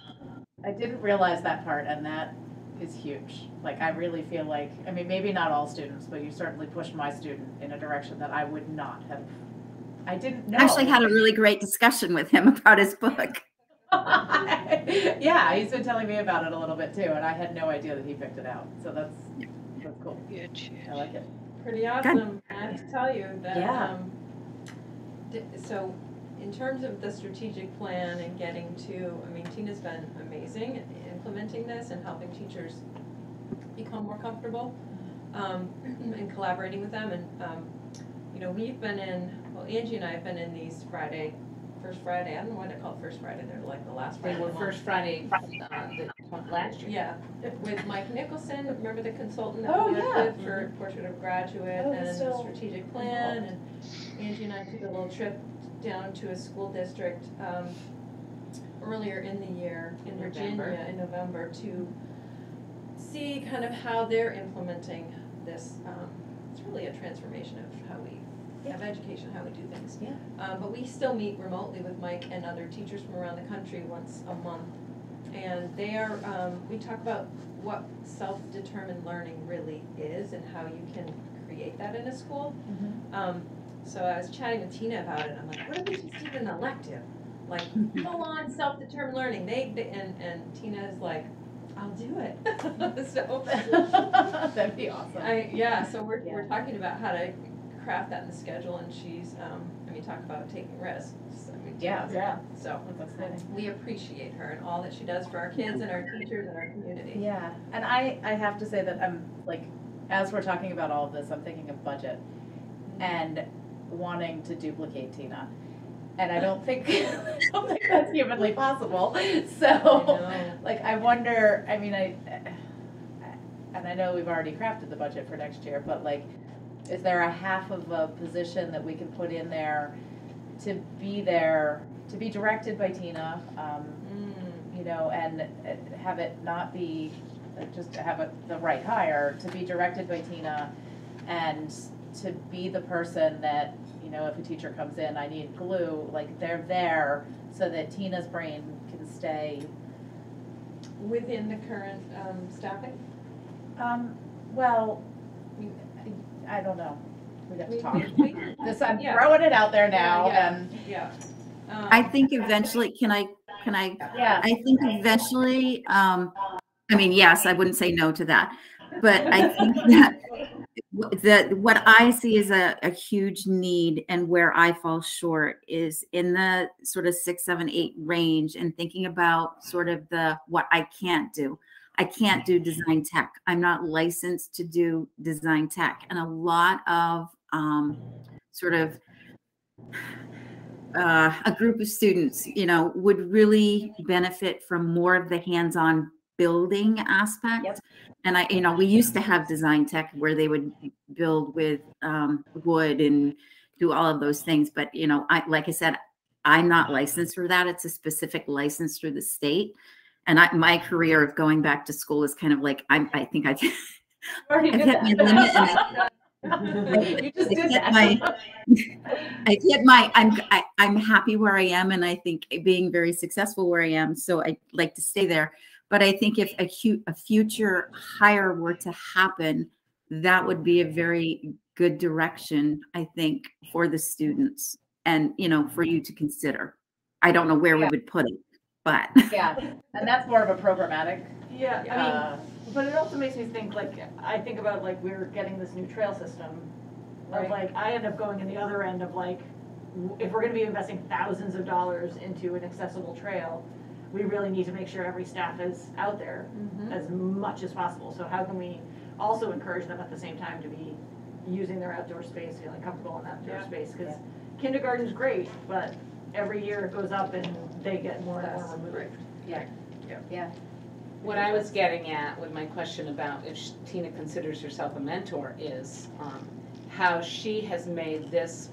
I didn't realize that part, and that is huge. Like, I really feel like, I mean, maybe not all students, but you certainly pushed my student in a direction that I would not have. I didn't know. Actually, had a really great discussion with him [laughs] about his book. [laughs] yeah, he's been telling me about it a little bit too, and I had no idea that he picked it out. So that's that's cool. Huge. I like it. Pretty awesome, I have to tell you that, Yeah. um, so in terms of the strategic plan and getting to, I mean, Tina's been amazing in implementing this and helping teachers become more comfortable, um, and collaborating with them and, um, you know, we've been in, well, Angie and I have been in these Friday, first Friday, I don't know why they're called first Friday, they're like the last They Friday were month. first Friday, uh, the, last year. Yeah, with Mike Nicholson, remember the consultant that Oh, we worked yeah. with for Portrait of Graduate Oh, he's and still strategic plan, and Angie and I took a little trip down to a school district, um, earlier in the year in November. Virginia in November to see kind of how they're implementing this, um, it's really a transformation of how we have education, how we do things. Yeah. Um, but we still meet remotely with Mike and other teachers from around the country once a month. And they are, um, we talk about what self-determined learning really is and how you can create that in a school. Um, so I was chatting with Tina about it, I'm like, what if we just did an elective? Like, [laughs] full-on self-determined learning, they, they- and, and Tina's like, I'll do it. [laughs] So, [laughs] That'd be awesome. I, yeah, so we're, Yeah. we're talking about how to craft that in the schedule and she's, um, I mean, talk about taking risks. I mean, yeah, yeah. So, That's exciting. we appreciate her and all that she does for our kids and our teachers and our community. Yeah, and I, I have to say that I'm like, as we're talking about all of this, I'm thinking of budget and wanting to duplicate Tina. And I don't think, [laughs] I don't think that's humanly possible. So, like, I wonder, I mean, I, and I know we've already crafted the budget for next year, but like, is there a half of a position that we can put in there to be there, to be directed by Tina? Um, Mm, you know, and uh, have it not be, uh, just to have it the right hire, to be directed by Tina and to be the person that, you know, if a teacher comes in, I need glue, like they're there so that Tina's brain can stay. Within the current, um, staffing? Um, well, I, I don't know. We'd have to talk. [laughs] This, I'm Yeah. throwing it out there now Yeah. and, Yeah. Um, I think eventually, can I, can I yeah. I think eventually, um, I mean, yes, I wouldn't say no to that, but I think [laughs] that w- that what I see is a, a huge need and where I fall short is in the sort of six, seven, eight range and thinking about sort of the what I can't do. I can't do design tech. I'm not licensed to do design tech. And a lot of um, sort of uh, a group of students, you know, would really benefit from more of the hands-on building aspect. Yep. And I, you know, we used to have design tech where they would build with um, wood and do all of those things. But you know, I like I said, I'm not licensed for that. It's a specific license through the state. And I, my career of going back to school is kind of like I'm. I think I've I've hit my limit and that. [laughs] You just I did hit my- I hit my I'm I, I'm happy where I am and I think being very successful where I am. So I like to stay there. But I think if a, hu- a future hire were to happen, that would be a very good direction, I think, for the students and you know, for you to consider. I don't know where we would put it, but [laughs] Yeah, and that's more of a programmatic Yeah, I mean, uh, but it also makes me think, like, I think about, like, we're getting this new trail system. Of like, I end up going in the other end of like, if we're gonna be investing thousands of dollars into an accessible trail, we really need to make sure every staff is out there Mhm. as much as possible. So how can we also encourage them at the same time to be using their outdoor space, feeling comfortable in that outdoor Yeah. space? Cause kindergarten's great, but every year it goes up and they get more and more Less, removed. right. Yeah. Yeah. What I was getting at with my question about if sh- Tina considers herself a mentor is um, how she has made this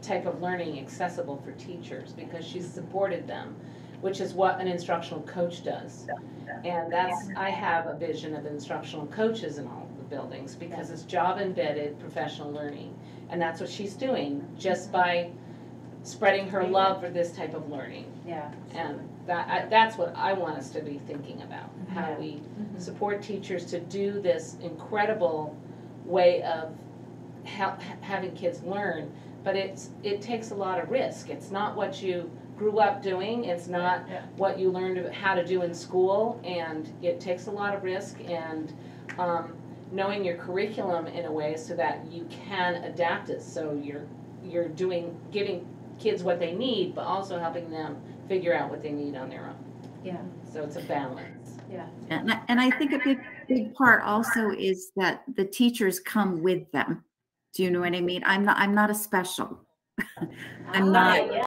type of learning accessible for teachers because she's supported them, which is what an instructional coach does. And that's, I have a vision of instructional coaches in all the buildings because it's job embedded professional learning. And that's what she's doing just by spreading her love for this type of learning. Yeah. And that, I, that's what I want us to be thinking about, how we Mhm. support teachers to do this incredible way of help, having kids learn. But it's, it takes a lot of risk. It's not what you grew up doing, it's not Yeah. what you learned how to do in school, and it takes a lot of risk and, um, knowing your curriculum in a way so that you can adapt it, so you're, you're doing, giving kids what they need, but also helping them figure out what they need on their own. Yeah. So it's a balance. Yeah. And I, and I think a big, big part also is that the teachers come with them. Do you know what I mean? I'm not, I'm not a special. [laughs] I'm not,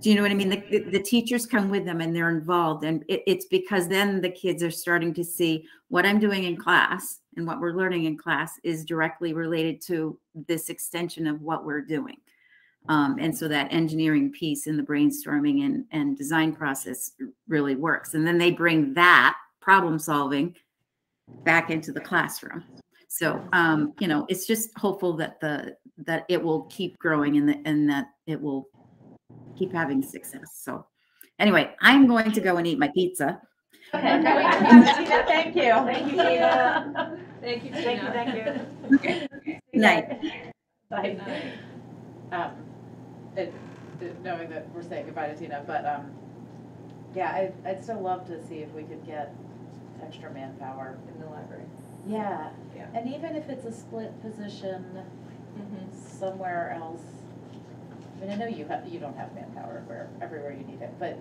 do you know what I mean? The, the, the teachers come with them and they're involved and it, it's because then the kids are starting to see what I'm doing in class and what we're learning in class is directly related to this extension of what we're doing. Um, and so that engineering piece in the brainstorming and, and design process really works. And then they bring that problem solving back into the classroom. So, um, you know, it's just hopeful that the, that it will keep growing and that, and that it will keep having success. So anyway, I'm going to go and eat my pizza. Okay, Tina, [laughs] thank you. Thank you, Tina. Thank you, Tina. Thank you, thank you. [laughs] Night. Bye. um, it, it- knowing that we're saying goodbye to Tina, but, um, yeah, I, I'd still love to see if we could get extra manpower. In the library. Yeah. Yeah. And even if it's a split position Mhm. somewhere else, I mean, I know you have, you don't have manpower where, everywhere you need it, but,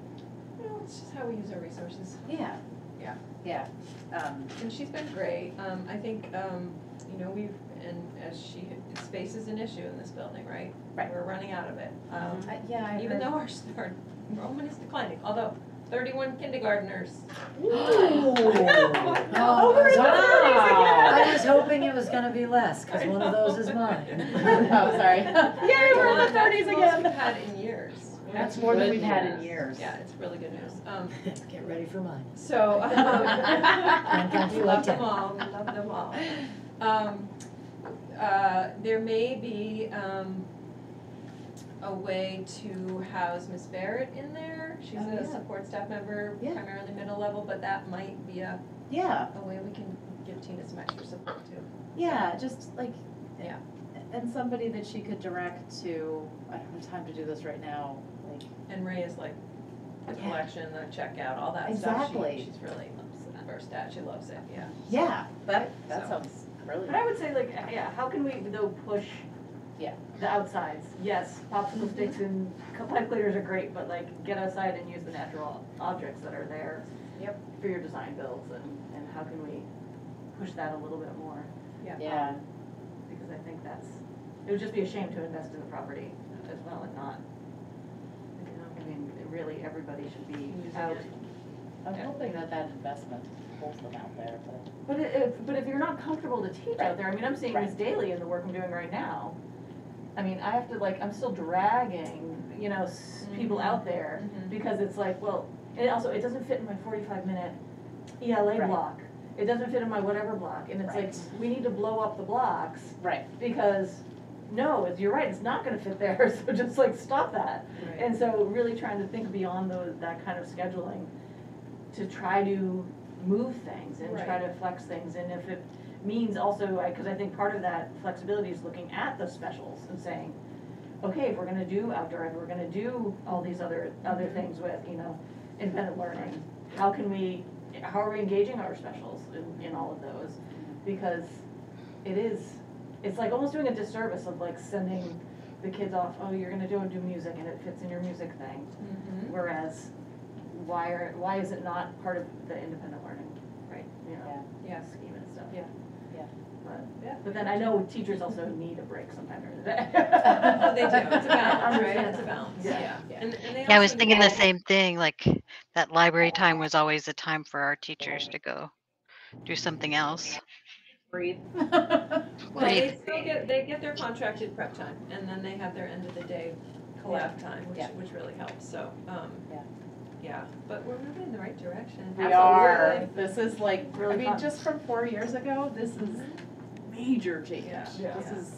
Well, it's just how we use our resources. yeah. Yeah. Yeah, um, And she's been great. Um, I think, um, you know, we've, and as she, space is an issue in this building, right? Right. We're running out of it. Um, I, yeah, I even heard- though our, [laughs] our enrollment is declining, although thirty-one kindergartners. [laughs] Oh, Over in the thirties again. I was hoping it was gonna be less, cause one of those is [laughs] mine. [laughs] oh, sorry. Yay, we're in the thirties That's again. We've had in years. That's more than we've had in years. Yeah, it's really good news. Um, Get ready for mine. so. um, count We you love them all, we love them all. Um, uh, there may be, um, a way to house Miss Barrett in there. She's Oh, a yeah. support staff member, Yeah. primarily middle level, but that might be a, Yeah, a way we can give Tina some extra support too. yeah, just like. Yeah. And somebody that she could direct to, I don't have time to do this right now, like, And Ray is like, the Yeah. collection, the checkout, all that stuff. She- Exactly. She's really versed at, she loves it, yeah. yeah, that, that So. sounds brilliant. But I would say like, yeah, how can we though push Yeah. the outsides? Yes, popsicle sticks and pipe cleaners are great, but like get outside and use the natural objects that are there. Yep. For your design builds and, and how can we push that a little bit more? Yeah, Because I think that's, it would just be a shame to invest in the property as well and not. you know, I mean, really, everybody should be out. it. I'm hoping that that investment pulls them out there, but. But i- if, but if you're not comfortable to teach out there, I mean, I'm seeing this daily in the work I'm doing right now. I mean, I have to like, I'm still dragging, you know, s- people Mhm. out there Mhm. because it's like, well, it also, it doesn't fit in my forty-five minute ELA Right. block. It doesn't fit in my whatever block, and it's like, we need to blow up the blocks Right. because, no, it's- you're right, it's not gonna fit there, [laughs] so just like stop that. Right. And so really trying to think beyond those, that kind of scheduling to try to move things and try to flex things. And if it means also, cause I think part of that flexibility is looking at the specials and saying, okay, if we're gonna do outdoor ed, we're gonna do all these other, other things with, you know, independent learning. How can we how are we engaging our specials in, in all of those? Because it is, it's like almost doing a disservice of like sending the kids off, oh, you're gonna do, do music and it fits in your music thing. Mhm. Whereas, why are, why is it not part of the independent learning? Right. You know, Yeah. scheme and stuff. Yeah. Yeah. But, Yeah. but then I know teachers also need a break sometime during the day. Oh, [laughs] they do, it's a [laughs] balance, right, it's a that. balance, Yeah. yeah. And, and they Yeah, I was also thinking the need- same thing, like that library time was always a time for our teachers to go do something else. Breathe. [laughs] Well, they Breathe. still get, they get their contracted prep time, and then they have their end of the day collab time, which, Yeah. which really helps, so, um, Yeah. yeah, but we're moving in the right direction. We are, Absolutely. this is like, I Really mean, fun. just from four years ago, this is major change. Yeah. Yeah. This is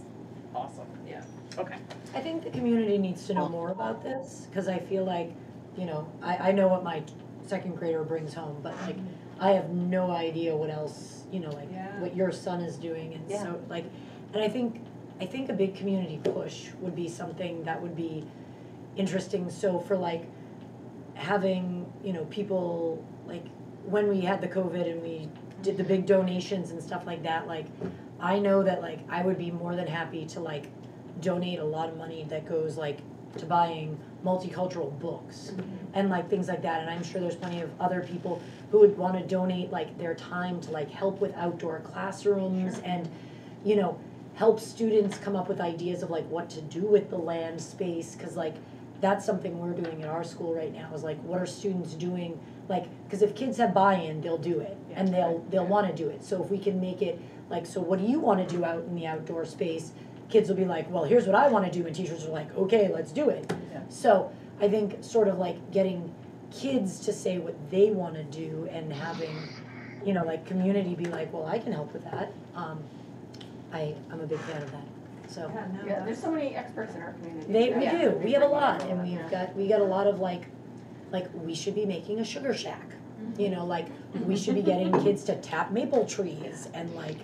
awesome. Yeah. Okay. I think the community needs to know oh. more about this, cause I feel like, you know, I, I know what my second grader brings home, but like, mm-hmm. I have no idea what else, you know, like, Yeah. what your son is doing, and Yeah. so, like, and I think, I think a big community push would be something that would be interesting, so for like, having, you know, people, like, when we had the COVID and we did the big donations and stuff like that, like, I know that, like, I would be more than happy to, like, donate a lot of money that goes, like, to buying multicultural books mm-hmm. and like things like that, and I'm sure there's plenty of other people who would wanna donate like their time to like help with outdoor classrooms and, you know, help students come up with ideas of like what to do with the land space, cause like that's something we're doing at our school right now, is like what are students doing? Like, cause if kids have buy-in, they'll do it, and they'll, they'll wanna do it, so if we can make it, like, so what do you wanna do out in the outdoor space? Kids will be like, well, here's what I wanna do, and teachers are like, okay, let's do it. Yeah. So, I think sort of like getting kids to say what they wanna do and having, you know, like community be like, well, I can help with that, um, I, I'm a big fan of that, so. Yeah, no, Yeah, there's so many experts in our community. They, we Yeah. do, we have a lot, and we've got, we got a lot of like, like, we should be making a sugar shack. You know, like, we should be getting kids to tap maple trees, and like,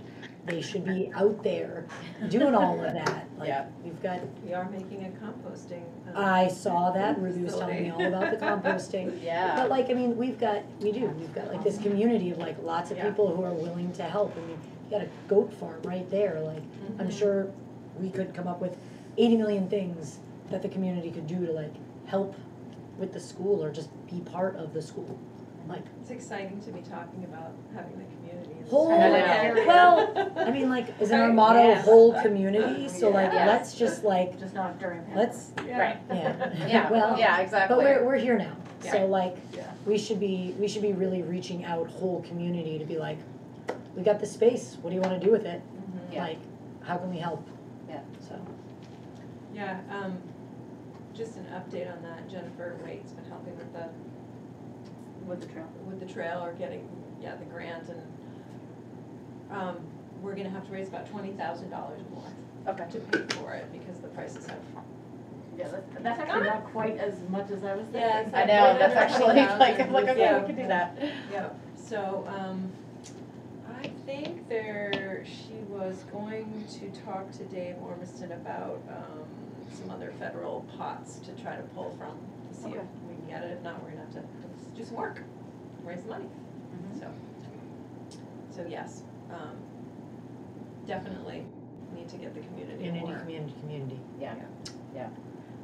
they should be out there doing all of that, like, Yeah. we've got, We are making a composting. um, I saw that, Ruby was telling me all about the [laughs] composting. Yeah. But like, I mean, we've got, we do, we've got like this community of like lots of Yeah. people who are willing to help, I mean, you got a goat farm right there, like, I'm Mhm. sure we could come up with eighty million things that the community could do to like help with the school or just be part of the school. Like, It's exciting to be talking about having the community. the whole, school I well, I mean, like, isn't our motto yeah. whole community? So like, Yeah. let's just like, Just not during. let's, Right. [laughs] yeah. [laughs] Yeah, Well, yeah, exactly. But we're, we're here now, Yeah. so like, Yeah. we should be, we should be really reaching out whole community to be like, we got the space, what do you wanna do with it? Mhm. Yeah. Like, how can we help? Yeah. So, Yeah, um, just an update on that, Jennifer Waite's been helping with the, With the trail. with the trail or getting, yeah, the grant and, um, we're gonna have to raise about twenty thousand dollars more Okay. to pay for it because the prices have. Yeah, that's, that's actually not quite as much as I was thinking. Yeah, it's I know, that's actually [laughs] like, I'm like, okay, Yeah. we can do that. Yep, so, um, I think there, she was going to talk to Dave Ormiston about, um, some other federal pots to try to pull from, to see if Okay. we can get it, if not, we're gonna have to do some work, raise money, Mm-hmm. so. So yes, um, definitely need to get the community community, more. community, community. Yeah,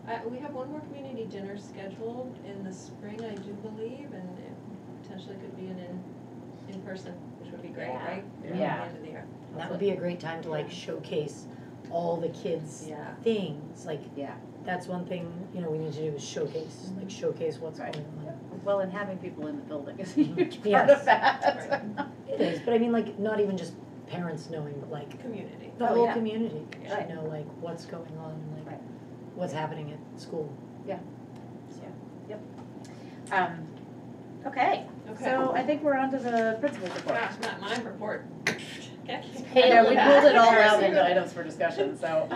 Uh, we have one more community dinner scheduled in the spring, I do believe, and it potentially could be an in, in person, which would be great, Yeah. right? At Yeah. the end of the year. And That would be a great time to like showcase all the kids' Yeah. things, like, Yeah. that's one thing, you know, we need to do is showcase, like showcase what's Right. going on. Well, and having people in the building is a huge part Yes. of that. It is, but I mean, like, not even just parents knowing, but like, Community. the Oh, whole yeah. community Right. should know like what's going on, and like, Right. what's happening at school. Yeah. Yeah. Yep. Um, okay, Okay. so I think we're on to the principal's report. Gosh, not my report. Hey, yeah, we pulled it all out into items for discussion, so. Uh,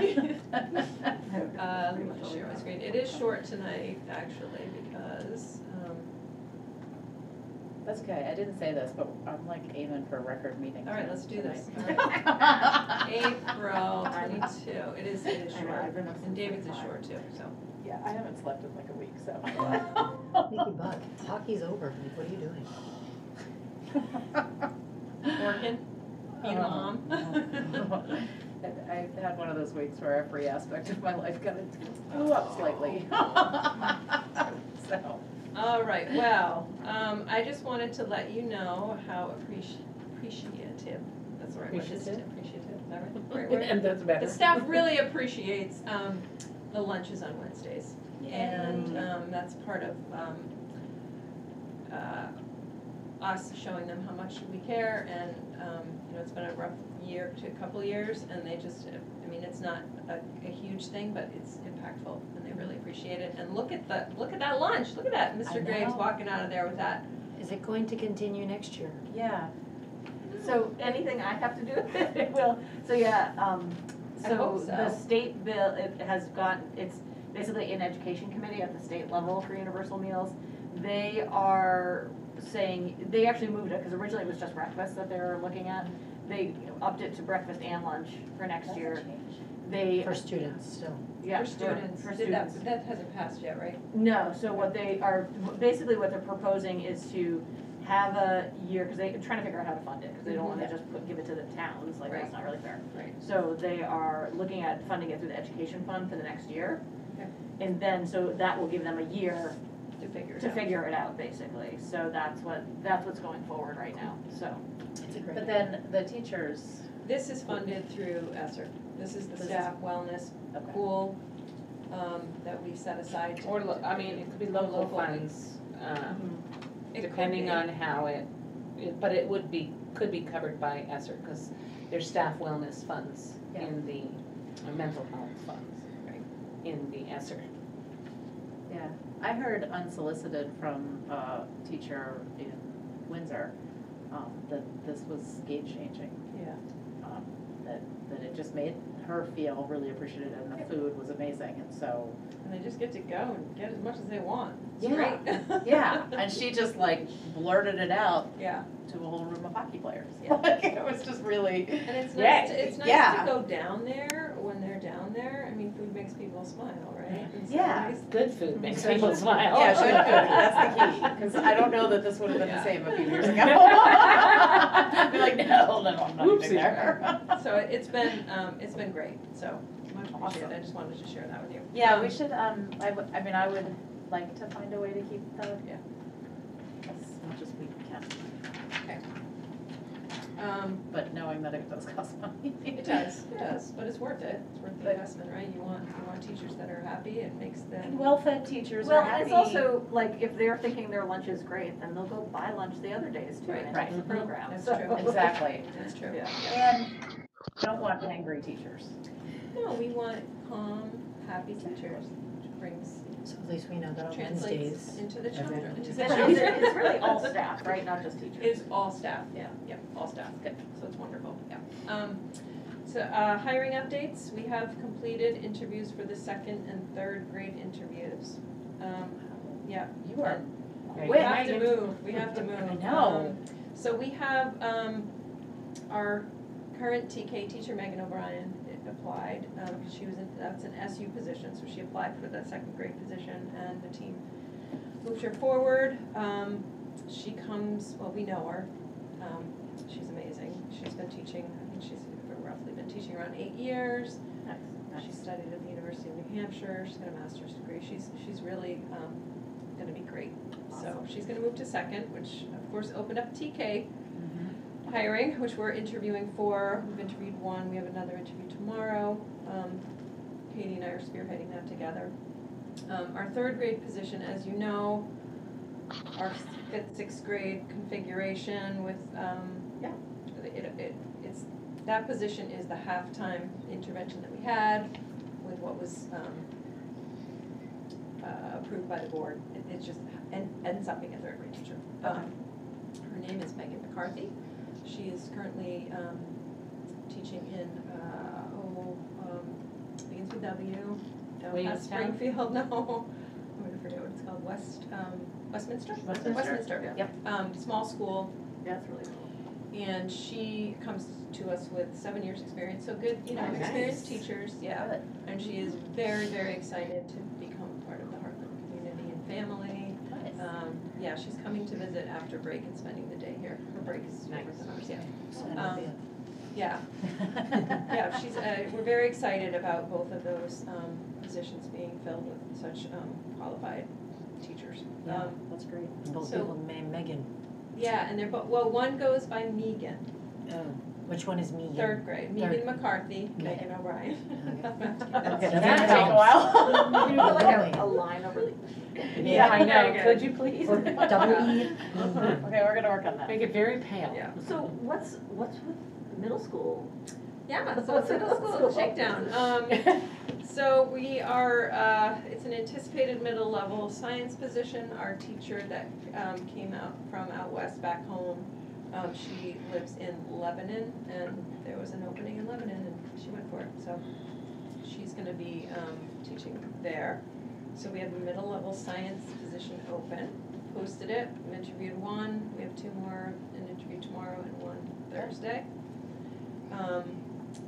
let me just share my screen. It is short tonight, actually, because, That's okay, I didn't say this, but I'm like aiming for a record meeting. all right, let's do this. tonight. [laughs] April twenty-two, it is, it is I know, short, and David's is five. short too, so. Yeah, I haven't slept in like a week, so. Nikki Buck, hockey's over, like, what are you doing? Working, being a mom. [laughs] I've had one of those weeks where every aspect of my life kind of blew up slightly. [laughs] So, All right, well, um, I just wanted to let you know how appreci- appreciative, that's the right word, it? Appreciative? appreciative, is that right? [laughs] Right word? And that's better. The staff really appreciates, um, the lunches on Wednesdays. And, um, that's part of, um, uh, us showing them how much we care and, um, you know, it's been a rough year to a couple years and they just, I mean, it's not a, a huge thing, but it's impactful and they really appreciate it. And look at the, look at that lunch, look at that, Mr. Graves know. walking out of there with that. Is it going to continue next year? yeah. So anything I have to do with it, [laughs] it will. So yeah, um, I so hope the so. state bill, it has gotten, it's basically in education committee at the state level for universal meals. They are saying, they actually moved it, because originally it was just breakfast that they were looking at. They upped it to breakfast and lunch for next year. They, For students still. yeah. For students, For Did that, students. that hasn't passed yet, right? No, so what they are, basically what they're proposing is to have a year, because they're trying to figure out how to fund it, because they don't want to Mhm. just put, give it to the towns, like, that's Right. not really fair. Right. So they are looking at funding it through the education fund for the next year. Okay. And then, so that will give them a year To figure it to out. figure it out, basically. So that's what, that's what's going forward right now, so. It's a great. But then the teachers, This is funded through ESSER. This is the This is- staff wellness okay. pool, um, that we set aside to. Or, lo- I mean, it could be local funds, uh, It could depending be. on how it, it- but it would be, could be covered by ESSER, because there's staff wellness funds Yeah. in the, uh, mental health funds Right. in the ESSER. yeah, I heard unsolicited from a teacher in Windsor, um, that this was game changing. Yeah. That, that it just made her feel really appreciative and the food was amazing and so, And they just get to go and get as much as they want. It's Yeah. great. yeah, [laughs] and she just like blurted it out Yeah, to a whole room of hockey players. Yeah. [laughs] Like, it was just really, and it's Yeah, nice, to- it's nice yeah. to go down there when they're down there. I mean, food makes people smile, right? And so Yeah. nice- Good food makes people smile. yeah, she was good, that's the key, because I don't know that this would have been the same a few years [laughs] ago. I'd Be like, no, no, I'm not Oopsie. there. So it's been, um, it's been great, so much appreciated. I just wanted to share that with you. Yeah, we should, um, I would, I mean, I would like to find a way to keep the, Yeah. as much as we can, Um, but knowing that it does cost money. It does, it [laughs] does, but it's worth it, it's worth the investment, right? You want, you want teachers that are happy, it makes them, Well-fed teachers Well, are and happy. it's also, like, if they're thinking their lunch is great, then they'll go buy lunch the other days too, Right. and Right. it's a program, That's so. true. [laughs] Exactly. that's true. Yeah. And don't want angry teachers. No, we want calm, happy teachers, which brings, So at least we know that on translates Wednesdays. into the children, into It's the really- children. it's really [laughs] all staff, right, not just teachers. It's all staff, Yeah. yeah, all staff, good, so it's wonderful, yeah. Um, so, uh, hiring updates, we have completed interviews for the second and third grade interviews. Um, yeah, You are We quick. have to move, we have to move. [laughs] I know. Um, So we have, um, our current TK teacher Megan O'Brien applied, um, because she was in, that's an SU position, so she applied for the second grade position, and the team moved her forward. Um, she comes, well, we know her, um, she's amazing, she's been teaching, I think she's roughly been teaching around eight years. She studied at the University of New Hampshire, she's got a master's degree, she's, she's really, um, gonna be great. So she's gonna move to second, which of course opened up TK hiring, which we're interviewing for. We've interviewed one, we have another interview tomorrow. Um, Katie and I are spearheading that together. Um, our third grade position, as you know, our fifth, sixth grade configuration with, um, Yeah. it, it, it's, that position is the halftime intervention that we had with what was, um, uh, approved by the board. It, it's just, en- ends up being a third grade teacher. Um, her name is Megan McCarthy. She is currently, um, teaching in, uh, oh, um, begins with W, down past Williamstown? Springfield, [laughs] no. I'm gonna forget what it's called, West, um, Westminster? Westminster. Westminster, Yep. um, small school, Yeah, it's really cool. and she comes to us with seven years' experience, so good, you know, Oh, experienced teachers, yeah. And she is very, very excited to become part of the Hartland community and family. Nice. Um, yeah, she's coming to visit after break and spending the day here. Her break is over summers, yeah. Um, Yeah, [laughs] yeah, she's, uh, we're very excited about both of those, um, positions being filled with such, um, qualified teachers. Yeah, Um, that's great. Both so- people named Megan. Yeah, and they're, bo- well, one goes by Megan, Oh, which one is Megan? third grade, Third. Megan McCarthy, Okay. Megan O'Brien. Okay, [laughs] That's that gonna take a helps. while. [laughs] Can you put like a, a line over the? [laughs] Yeah, I Very know, good. could you please? Or double E. Okay, we're gonna work on that. Make it very pale. Yeah. So what's, what's with middle school? Yeah, so it's middle school shakedown. Um, so we are, uh, it's an anticipated middle level science position. Our teacher that, um, came out from out west back home, um, she lives in Lebanon and there was an opening in Lebanon and she went for it, so she's gonna be, um, teaching there. So we have a middle level science position open, posted it, we interviewed one, we have two more, an interview tomorrow and one Thursday. Um,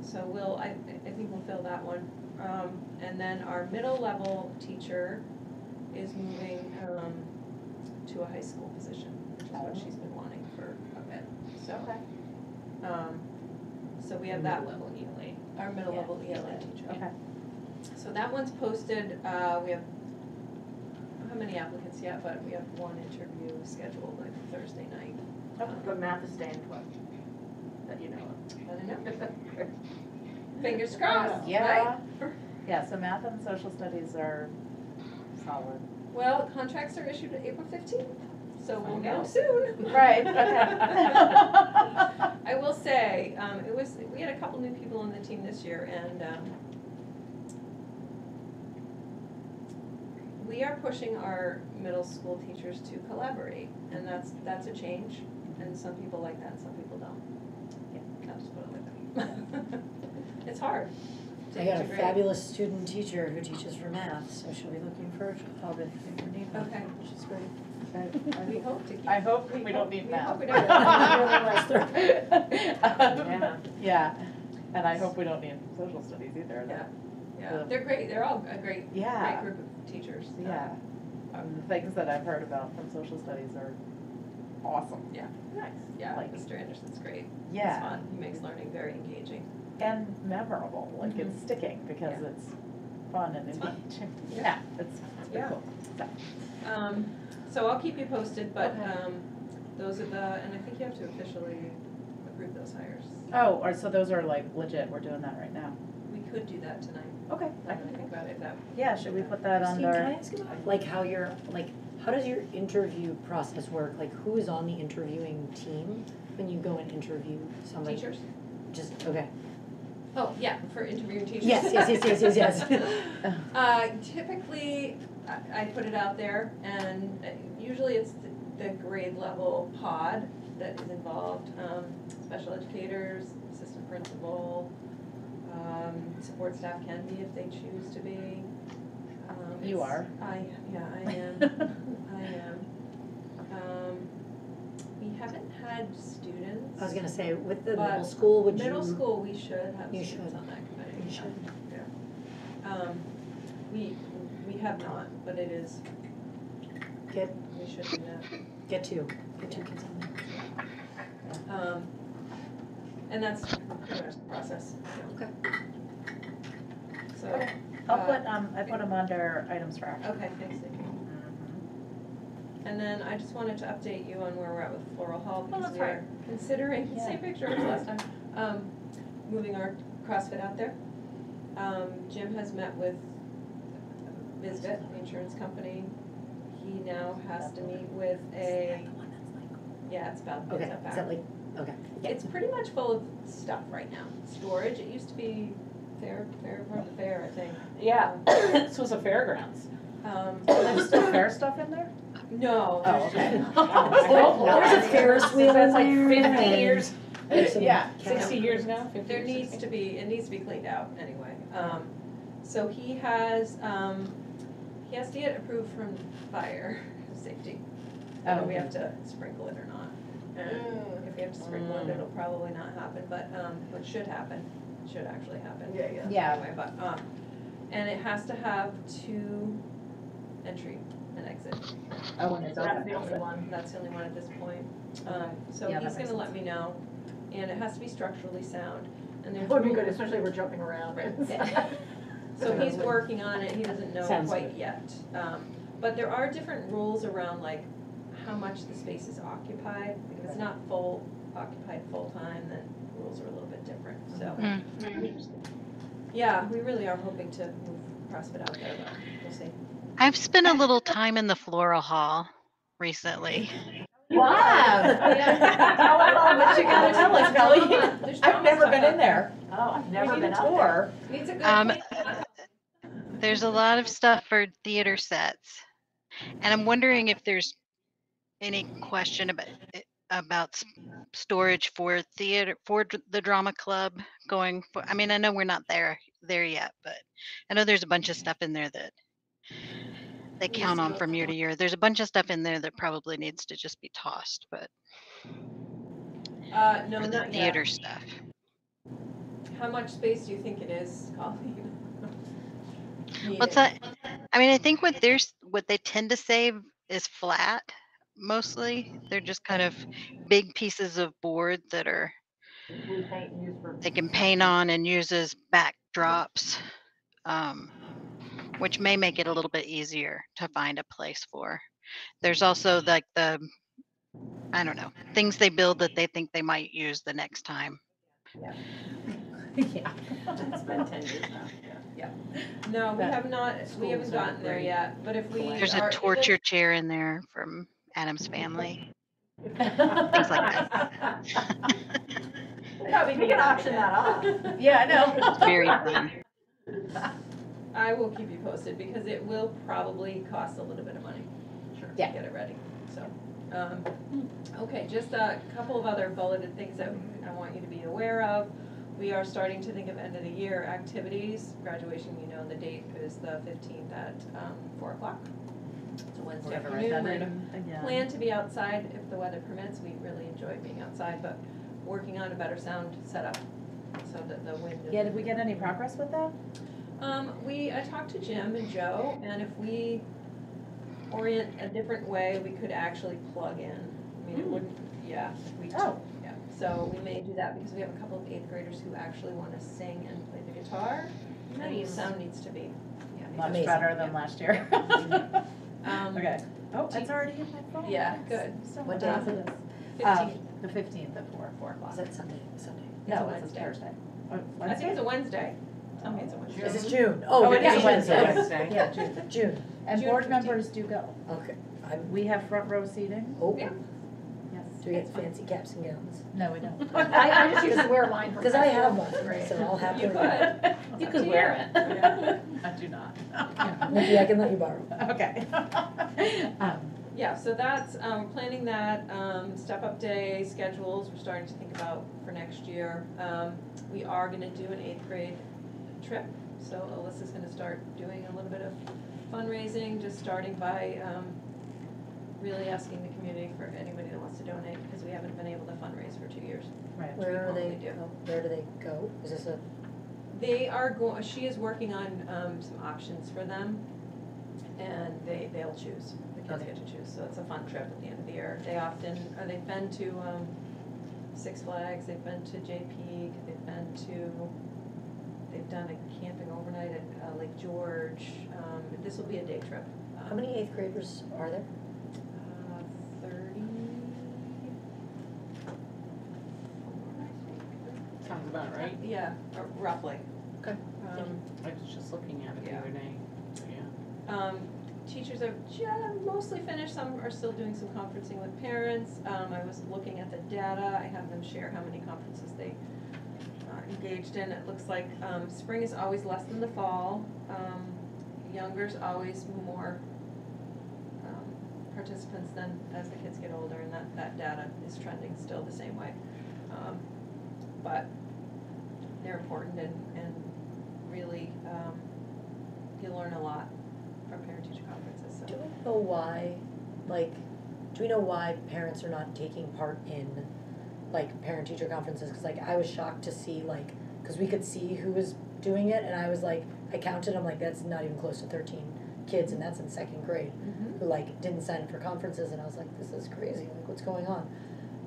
so we'll, I, I think we'll fill that one. Um, and then our middle level teacher is moving, um, to a high school position, which is what she's been wanting for a bit, so. Um, so we have that, level ELA. our middle Yeah, level ELA teacher. Okay. So that one's posted, uh, we have, I many applicants yet, but we have one interview scheduled like Thursday night. But math is staying put, that you know of. I don't know. [laughs] Fingers crossed, right? Yeah, yeah, so math and social studies are solid. Well, contracts are issued April fifteenth, so we'll Find know out. soon. Right, okay. [laughs] I will say, um, it was, we had a couple new people on the team this year and, um, we are pushing our middle school teachers to collaborate, and that's, that's a change, and some people like that, some people don't. Yeah, I'll just put it like that. [laughs] It's hard. to I got a integrate. fabulous student teacher who teaches for math, so she'll be looking for a job if you ever need one. Okay. Which is great. We hope to keep. I hope we don't need We math. hope we don't. Um, [laughs] Yeah, and I hope we don't need social studies either. Yeah, yeah, they're great, they're all a great, great Yeah, group of teachers. yeah. Um, The things that I've heard about from social studies are awesome. Yeah. Nice. Yeah, Like, Mr. Anderson's great. It's yeah, fun, he makes learning very engaging. and memorable, like it's Mhm. sticking because Yeah. it's fun and It's fun. engaging. Yeah. Yeah, it's, it's pretty Yeah. cool. So, Um, so I'll keep you posted, but, Okay. um, those are the, and I think you have to officially approve those hires. Oh, or, so those are like legit, we're doing that right now. We could do that tonight, Okay. I that I think about it, that, Yeah, should we put that Christine, under? can I ask about, like, how your, like, how does your interview process work? Like, who is on the interviewing team when you go and interview somebody? teachers? Just, okay. Oh, yeah, for interviewing teachers. Yes, yes, yes, yes, yes, yes. [laughs] [laughs] Uh, typically, I, I put it out there, and usually it's the, the grade level pod that is involved. Um, special educators, assistant principal, um, support staff can be if they choose to be. Um, You it's- are. I, yeah, I am, [laughs] I am. Um, we haven't had students. I was gonna say, with the But middle school, would you? Middle school, we should have You students should. on that committee. You should. Um, we, we have not, but it is, Get, we should do that. get two, get two kids on there. Um, and that's pretty much the process. Okay. So, Okay. I'll uh, put, um, I put them under items for action. okay, thanks, Nikki. And then I just wanted to update you on where we're at with Floral Hall because that's we are considering, Yeah. same picture as last time, um, moving our CrossFit out there. Um, Jim has met with VSBIT, the insurance company. He now has to meet with a, The one that's like, yeah, it's about, it's okay, up is that like, okay. It's pretty much full of stuff right now. Storage, it used to be fair, fair, part of the fair, I think. Yeah, this was a fairgrounds. Um, There's still fair stuff in there? no, Oh, there's okay. just. Oh, [laughs] There's a Ferris wheel That's like there fifty and- years, There's some yeah, sixty years now, fifty There years, needs to be, it needs to be cleaned out anyway. Um, so he has, um, he has to get approved from fire safety. Oh, Whether we okay. have to sprinkle it or not. And if we have to sprinkle it, Mm. it'll probably not happen, but, um, what should happen, should actually happen. Yeah, yeah. Yeah. Anyway, but, um, and it has to have two entry and exit. Oh, and it's That's open. the only one, that's the only one at this point. Um, so Yeah, that he's makes gonna let me know, and it has to be structurally sound, and there's. That would be good, especially if we're jumping around. [laughs] [laughs] So he's working on it, he doesn't know Sounds quite good. yet. Um, but there are different rules around like how much the space is occupied. If it's not full, occupied full-time, then rules are a little bit different, so. Mm. Yeah, we really are hoping to move CrossFit out there, but we'll see. I've spent a little time in the floral hall recently. Wow. [laughs] Tell us all What you gotta tell us, Kelly? There's I've never been in there. Oh, I've never We been need a out there. tour. Needs a good Um, clean. There's a lot of stuff for theater sets. And I'm wondering if there's any question about about storage for theater for the drama club going for, I mean, I know we're not there there yet, but I know there's a bunch of stuff in there that they count on from year to year. There's a bunch of stuff in there that probably needs to just be tossed, but Uh, no, for the not yet. theater stuff. How much space do you think it is, Colleen? What's Needed? that? I mean, I think what there's what they tend to save is flat mostly. They're just kind of big pieces of board that are We paint and use for. they can paint on and use as backdrops, um, which may make it a little bit easier to find a place for. There's also like the I don't know things they build that they think they might use the next time. Yeah. [laughs] [laughs] It's been ten years now, yeah. No, we That have not, we haven't schools are gotten there great yet, but if we are. There's a even- torture chair in there from Addams Family. Things like Probably, we can auction that off. Yeah, I know. It's very fun. I will keep you posted because it will probably cost a little bit of money. Sure. To get it ready, so. Um, okay, just a couple of other bulleted things that I want you to be aware of. We are starting to think of end of the year activities. Graduation, you know, the date is the fifteenth at, um, four o'clock. It's a Wednesday afternoon. We're in again. plan to be outside if the weather permits. We really enjoy being outside, but working on a better sound setup so that the wind. Yeah, did we get any progress with that? Um, we, I talked to Jim and Joe, and if we orient a different way, we could actually plug in. I mean, it Hmm. wouldn't, yeah, we, Oh. Yeah, so we may do that because we have a couple of eighth graders who actually wanna sing and play the guitar. And the sound needs to be, Much Amazing. better than last year. [laughs] um, Okay. Oh, Te- it's already in my phone. Yeah, Yes. good. So What what day day is is it? it? fifteenth, The fifteenth at four, four o'clock. Is that Sunday, Sunday? It's a No, it's a Wednesday. Thursday. Oh, I think it's a Wednesday. Tell me it's a Wednesday. Is it June? Oh, Oh, it's is Wednesday. Wednesday. Yeah, June. June, And June board 15th. members do go. okay. I'm, We have front row seating. oh, Yeah. Yes. do we get fancy caps and gowns? No, we don't. [laughs] I, I just used to wear mine for. Because I have festival. one, so I'll You happily. could. You could to wear you. it. I do not. [laughs] Nikki, I can let you borrow. Okay. [laughs] Um, Yeah, so that's, um, planning that, um, step-up day schedules, we're starting to think about for next year. Um, we are gonna do an eighth grade trip, so Alyssa's gonna start doing a little bit of fundraising, just starting by, um, really asking the community for anybody that wants to donate, because we haven't been able to fundraise for two years. Right. Where are they, normally do. where do they go? Is this a, They are go, she is working on, um, some options for them, and they, they'll choose, the kids Okay. get to choose, so it's a fun trip at the end of the year. They often, uh, they've been to, um, Six Flags, they've been to Jay Peak, they've been to, they've done a camping overnight at, uh, Lake George, um, this will be a day trip. how Um, many eighth graders are there? Uh, thirty. four, I about right. think. Yeah, uh, roughly. Okay. Um, I was just looking at it the Yeah. other day. Yeah. Um, teachers have ju- mostly finished, some are still doing some conferencing with parents. Um, I was looking at the data, I have them share how many conferences they are engaged in. It looks like, um, spring is always less than the fall. Um, younger's always more, um, participants than as the kids get older, and that, that data is trending still the same way. Um, but they're important and, and really, um, you learn a lot from parent-teacher conferences, so. Do we know why, like, do we know why parents are not taking part in, like, parent-teacher conferences? Because like, I was shocked to see, like, because we could see who was doing it, and I was like, I counted, I'm like, that's not even close to thirteen kids, and that's in second grade, Mhm. who like didn't sign up for conferences, and I was like, this is crazy, like what's going on?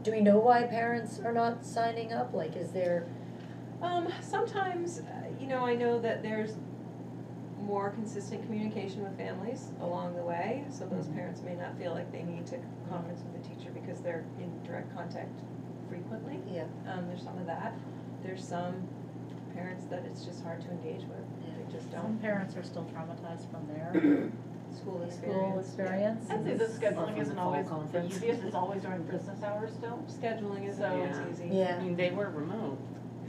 Do we know why parents are not signing up? Like, is there, Um, sometimes, uh, you know, I know that there's more consistent communication with families along the way, so those parents may not feel like they need to conference with the teacher because they're in direct contact frequently. yeah, Um, there's some of that. There's some parents that it's just hard to engage with. Yeah. They just don't. Some parents are still traumatized from their [coughs] School experience. school experience. I'd say the scheduling isn't fall always the easiest, it's always during business hours still. Scheduling isn't So- always Yeah. easy. I mean, they were remote,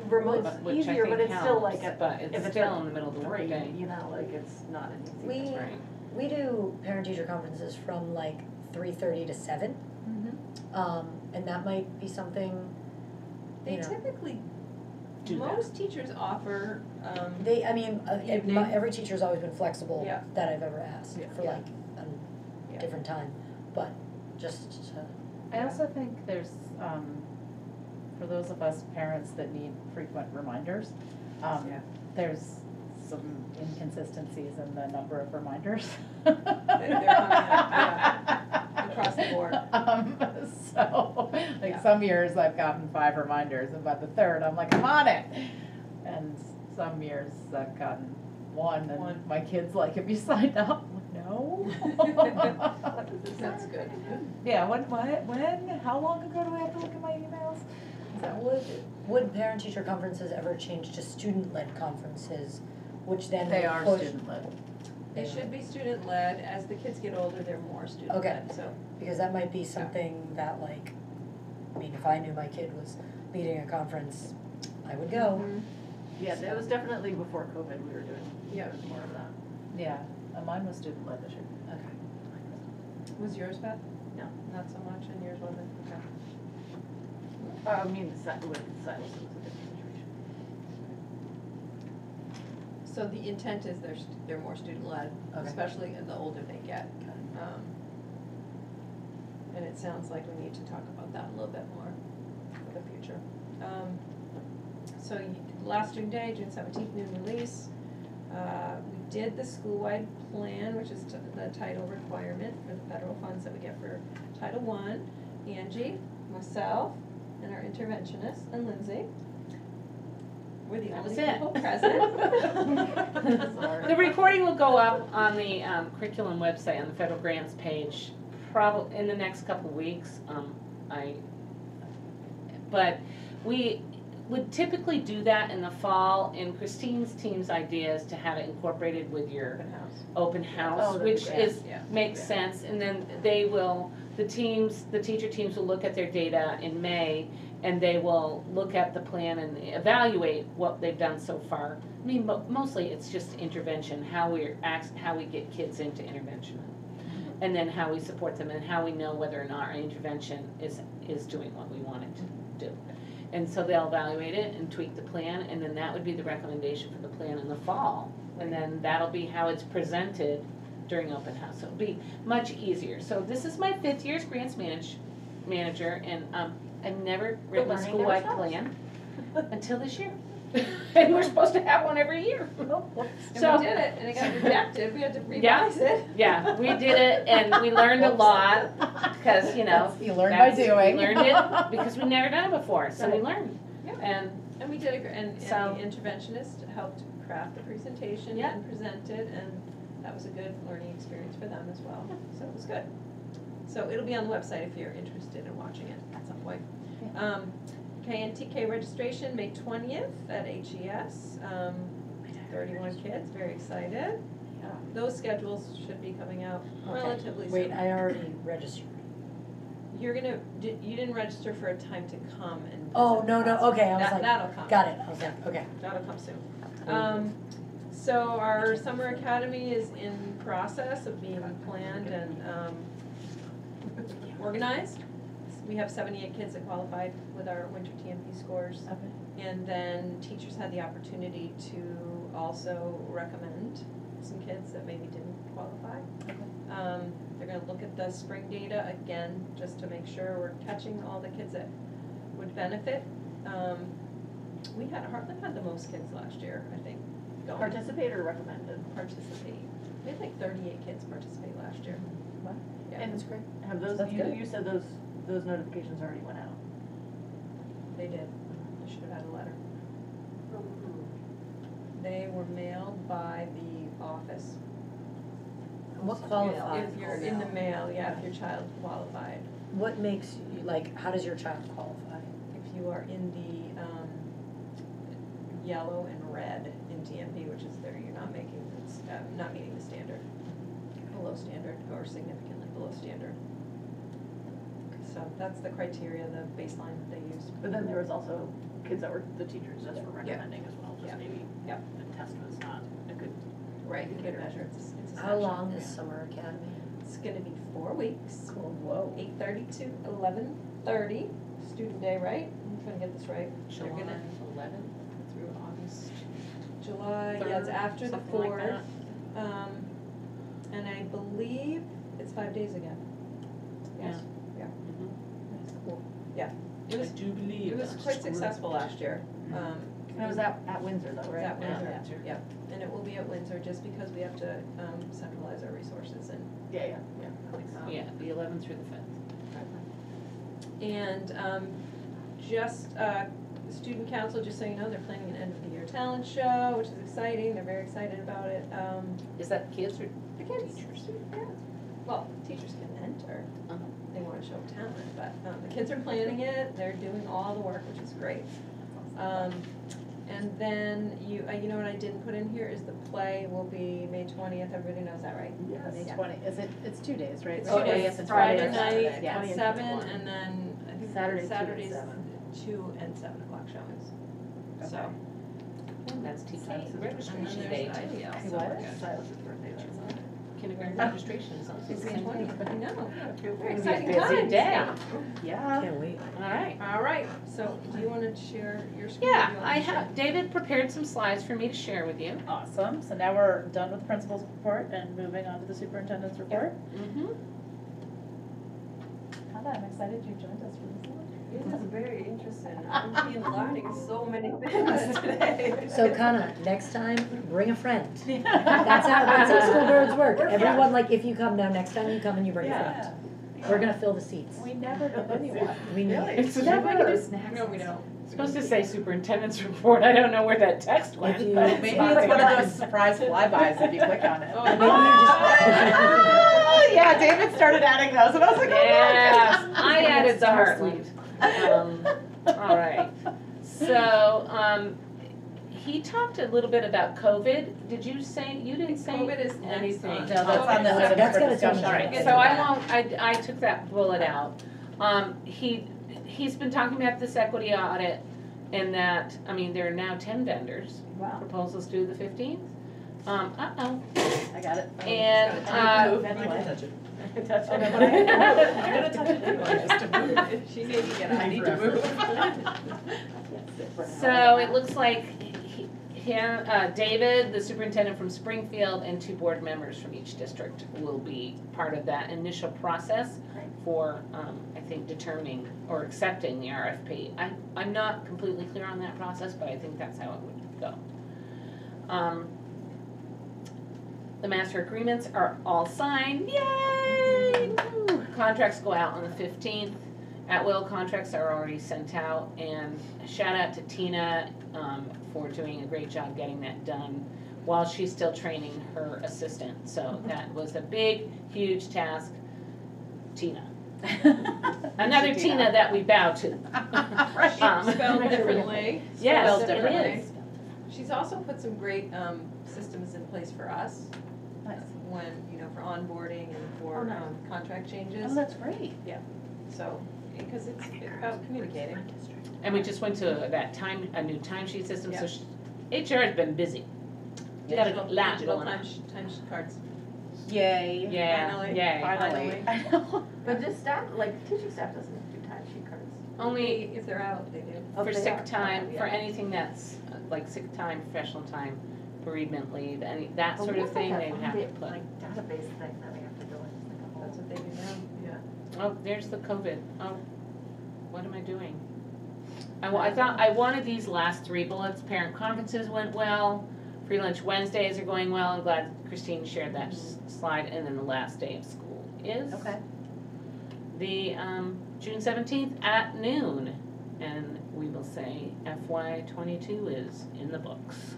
Remote's but- which I easier, but think it's still like helps, a, but if it's it's still at in the middle of the three, workday. you know, like it's not an easy. we, Right. we do parent-teacher conferences from like three thirty to seven, Mhm. um, and that might be something, They you know. typically, Do that. most teachers offer, um, They, I mean, uh, it- Evening. my, every teacher's always been flexible Yeah. that I've ever asked Yeah. for Yeah. like Yeah. a different time, but just to, I also think there's, um, for those of us parents that need frequent reminders, um, Yeah. there's some inconsistencies in the number of reminders. they're coming up, across the board. [laughs] Um, so, like Yeah. some years I've gotten five reminders, and by the third, I'm like, I'm on it. And some years I've gotten one, One. and my kid's like, have you signed up? No. [laughs] That's good. Yeah, when, what, when, how long ago do I have to look at my emails? So, would, would parent-teacher conferences ever change to student-led conferences, which then They would are push- student-led. They should be student-led. As the kids get older, they're more student-led, so. Because that might be something that like, I mean, if I knew my kid was leading a conference, I would go. Mhm. Yeah, that was definitely before COVID, we were doing Yeah. more of that. Yeah, uh, mine was student-led this year. Okay. Was yours, Beth? No. Not so much, and yours wasn't? Okay. Uh, I mean, the site, with silos, it was a different situation. So the intent is they're, st- they're more student-led, Okay. especially in the older they get. Um, And it sounds like we need to talk about that a little bit more for the future. Um, So you, last student day, June seventeenth, new release. Uh, We did the school-wide plan, which is t- the title requirement for the federal funds that we get for Title One. Angie, myself, and our interventionist, and Lindsay. We're the That only was it. people present. Sorry. [laughs] The recording will go up on the um, curriculum website on the federal grants page, probably in the next couple weeks. Um, I, but we would typically do that in the fall, and Christine's team's idea is to have it incorporated with your Open house. open Oh, house, that'd be which great. is, Yeah. makes Yeah. sense, and then they will, the teams, the teacher teams will look at their data in May, and they will look at the plan and evaluate what they've done so far. I mean, mo- mostly it's just intervention, how act- how we get kids into intervention. And then how we support them and how we know whether or not our intervention is, is doing what we want it to do. And so they'll evaluate it and tweak the plan, and then that would be the recommendation for the plan in the fall. And then that'll be how it's presented during open house, so it'll be much easier. So this is my fifth year as grants manage, manager, and, um, I've never written a learning school-wide never stops. plan [laughs] until this year. [laughs] And we're supposed to have one every year. [laughs] And So- we did it, and it got rejected, we had to revise it. Yeah, we did it, and we learned a lot, because, you know, You learn by that's- doing. We learned it because we'd never done it before, so we learned. Yeah. And And we did a, gr- and, and So- the interventionist helped craft the presentation Yeah. and present it, and that was a good learning experience for them as well, so it was good. So it'll be on the website if you're interested in watching it at some point. Um, KNTK registration, May twentieth at HES, um, thirty-one kids, very excited. Those schedules should be coming out Okay. relatively soon. Wait, I already registered. You're gonna, di- you didn't register for a time to come and. Oh, visit no, no, okay, I was That- like, That'll come. Got it, I was like, okay. That'll come soon. Um, so our summer academy is in process of being planned and, um, organized. We have seventy-eight kids that qualified with our winter TMP scores. And then teachers had the opportunity to also recommend some kids that maybe didn't qualify. Um, they're gonna look at the spring data again, just to make sure we're catching all the kids that would benefit. Um, we had, Hartland had the most kids last year, I think, going Participate or recommended? participate. We had like thirty-eight kids participate last year. What? Yeah. And it's great. have those, That's you, good. you said those, those notifications already went out? They did. I should have had a letter. They were mailed by the office. What qualifies? If you're in the mail, yeah, if your child qualified. What makes you, like, how does your child qualify? If you are in the, um, yellow and red in TMP, which is there, you're not making, it's, uh, not meeting the standard. Below standard or significantly below standard. So that's the criteria, the baseline that they use. But then there was also kids that were, the teachers just were recommending as well, Yeah. just maybe Yep. the test was not a good. Right, you get measure, it's, it's How essential. long is summer academy? It's gonna be four weeks, Cool, whoa. eight thirty to eleven thirty, student day, right? I'm trying to get this right. They're gonna, eleventh through August. July, yeah, it's Third, after the something like fourth. Um, and I believe it's five days again. Yes, yeah. Mhm. That's cool. Yeah, it was, I do believe. it was that's quite school successful report. last year. Um, And it was at, at Windsor though, It's right? at Windsor, Yeah. yeah, and it will be at Windsor just because we have to, um, centralize our resources and Yeah, yeah, yeah, that makes. Yeah, the eleventh through the fifth. And um, just, uh, the student council, just so you know, they're planning an end of the year talent show, which is exciting, they're very excited about it. Um, Is that kids or the kids, teachers? yeah, well, teachers can enter, Uh-huh. they wanna show talent, but, um, the kids are planning it, they're doing all the work, which is great. Um, and then you, uh, you know what I didn't put in here is the play will be May twentieth, everybody knows that, right? Yes. May twenty, is it, it's two days, right? It's Oh, two yeah, days, yes, it's Friday Friday or night, Saturday, yeah. Twenty and seven, twenty-one. and then, I think Saturday, two and Saturday's seven. two and seven o'clock showings, so. And that's TK And registration then day too. IDL, so we're good. Silas's birthday, that's not. Kindergarten registration is also the It's the same twentieth, day. I know, very It's gonna be a exciting busy times. day. Yeah. Can't wait. All right. All right, so do you wanna share your screen? Yeah, you I me share? have, David prepared some slides for me to share with you. Awesome, so now we're done with the principal's report and moving on to the superintendent's report. Mm-hmm. Hannah, I'm excited you joined us for this one. It is very interesting. I've been learning so many things [laughs] today. So Kana, next time, bring a friend. [laughs] That's how, that's how school boards work. Everyone, like, if you come now, next time you come and you bring a friend. We're gonna fill the seats. We never did anyone. We need. It's Never. never, snacks. No, we don't. supposed to say superintendent's report, I don't know where that text went, you- but. Maybe it's one of those surprise flybys if you click on it. [laughs] Oh, Maybe you Oh, yeah, David started adding those and I was like, oh my Yes, goodness. I added the heart Heartland. Um, all right, so, um, he talked a little bit about COVID. Did you say, you didn't say COVID is next anything? on- No, that's on the Okay, list That's for gotta discussion. come All right, so I won't, I, I took that bullet out. Um, he, he's been talking about this equity audit and that, I mean, there are now ten vendors. Wow, Proposals due the fifteenth. Um, uh-oh, I got it. and, It's uh, move anyway. [laughs] touch it. I can touch Okay, it. but I- I'm gonna touch it anyway, just [laughs] to move. She needs to get out. I need to move. [laughs] So it looks like he, him, uh, David, the superintendent from Springfield, and two board members from each district will be part of that initial process Great. for, um, I think determining or accepting the RFP. I, I'm not completely clear on that process, but I think that's how it would go. Um, the master agreements are all signed, yay! Woo! Contracts go out on the fifteenth. At-will contracts are already sent out, and shout out to Tina, um, for doing a great job getting that done while she's still training her assistant, so that was a big, huge task. Tina, [laughs] another Tina that we bow to. [laughs] [laughs] Right. Um, Spelled differently. Yes, Spelled differently. is. She's also put some great, um, systems in place for us. When, you know, for onboarding and Oh, for, nice. um, contract changes, Oh, that's great. Yeah, so, because it's about communicating. And we just went to that time, a new timesheet system, so Yeah. sh- HR has been busy. You got a Digital- lot digital going on. time, time sh- cards. Yay. Yeah, Finally. yay. Finally. [laughs] I know. But just staff, like, teaching staff doesn't do timesheet cards. Only If they're out, they do. Oh, for they sick are. time, Okay, for yeah. anything that's uh, like sick time, professional time, bereavement leave, any, that But sort of have, like, thing, they'd have to funded, put. Like database thing that we have to go into, like a whole. That's what they do now. Yeah. Oh, there's the COVID. Oh, what am I doing? I, wa- I thought, I wanted these last three bullets. Parent conferences went well. Free lunch Wednesdays are going well. I'm glad Christine shared that s- slide. And then the last day of school is Okay. the um, June seventeenth at noon. And we will say FY twenty-two is in the books.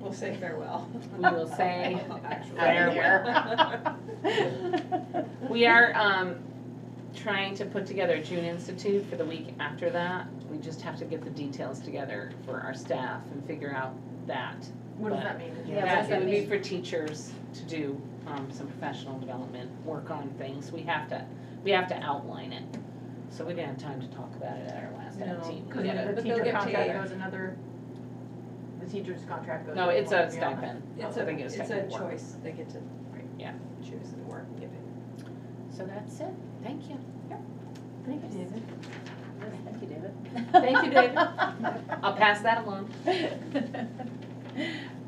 We'll say farewell. We will say farewell. [laughs] We are um, trying to put together a June Institute for the week after that. We just have to get the details together for our staff and figure out that. What does But that mean? Yeah, what That does that would be mean? for teachers to do um, some professional development, work on things. We have to, we have to outline it. So we didn't have time to talk about it at our last No, ed team. Cause We the But they'll teacher get contract paid. goes another, the teacher's contract goes. No, it's a or the other. stipend. It's So a, they it's a stipend choice, they get to Yeah. choose and work, give it. So that's it. Thank you. Thank you, David. Thank you, David. Thank you, David. I'll pass that along. [laughs]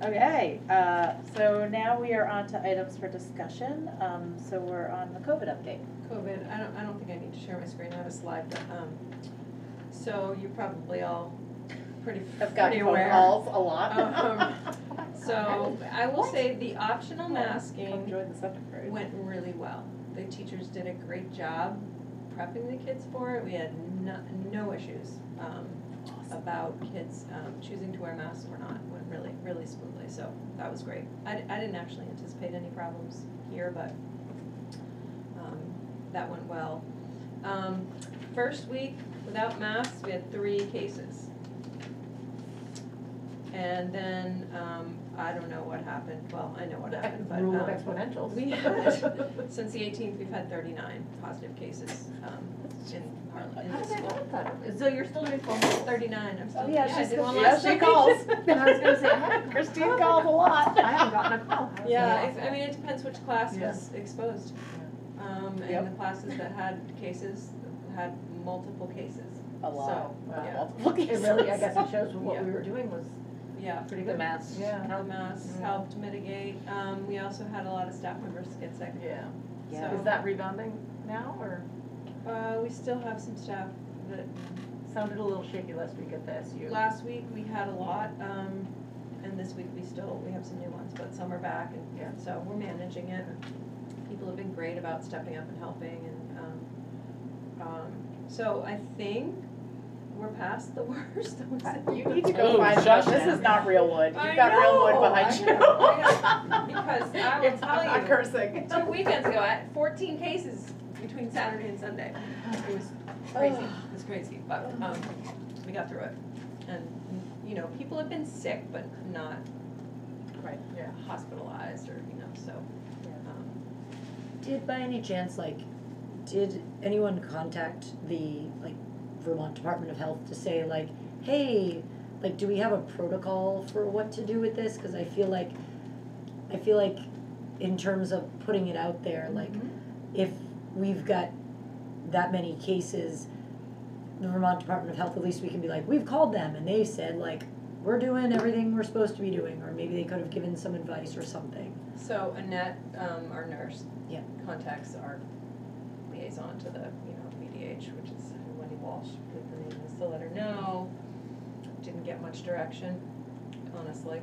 Okay, uh, so now we are on to items for discussion. Um, so we're on the COVID update. COVID, I don't, I don't think I need to share my screen, I have a slide, but, um, so you're probably all pretty, I've gotten pretty phone aware. calls a lot. Um, [laughs] So, I will say the optional Come masking join the grade. went really well. The teachers did a great job prepping the kids for it, we had no, no issues, um, about kids, um, choosing to wear masks or not, went really, really smoothly, so that was great. I, di- I didn't actually anticipate any problems here, but, um, that went well. Um, first week without masks, we had three cases. And then, um, I don't know what happened, well, I know what happened, but, Rule of um, exponentials. we [laughs] had, since the eighteenth, we've had thirty-nine positive cases, um, in Hartland, in How the did I school. know that? So you're still doing phone calls? Thirty-nine, I'm still, Oh, yeah, yeah, I she's, did one yeah, last she week. calls. And I was gonna say, I haven't, [laughs] Christine calls a lot. [laughs] I haven't gotten a call. Yeah, if, I mean, it depends which class was exposed. Um, Yep. and the classes that had cases, had multiple cases. A lot. So, Wow, yeah. multiple It really, I cases. guess it shows what we were doing was Yeah, pretty The good. masks. Yeah. the masks Yeah. helped mitigate, um, we also had a lot of staff members get sick. Yeah. Yeah. So- Is that rebounding now, or Uh, we still have some staff that sounded a little shaky last week at the SU? Last week, we had a lot, um, and this week we still, we have some new ones, but some are back, and, Yeah. so we're managing it. People have been great about stepping up and helping, and, um, um, so I think we're past the worst, I would say. You need to Oh, go find shush. This now. is not real wood. You've got real wood know, behind I you. know, I know. [laughs] Because I will It's- tell I'm not you, cursing. Two weekends ago, I had fourteen cases between Saturday and Sunday. It was crazy, it was crazy, but, um, we got through it. And, you know, people have been sick, but not Right, yeah. hospitalized or, you know, so, um, Did by any chance, like, did anyone contact the, like, Vermont Department of Health to say like, hey, like, do we have a protocol for what to do with this? Cause I feel like, I feel like in terms of putting it out there, like, if we've got that many cases, the Vermont Department of Health, at least we can be like, we've called them and they said like, we're doing everything we're supposed to be doing, or maybe they could have given some advice or something. so Annette, um, our nurse. Yeah. Contacts our liaison to the, you know, VDH, which is Walsh, put the name is to let her know. Didn't get much direction, honestly.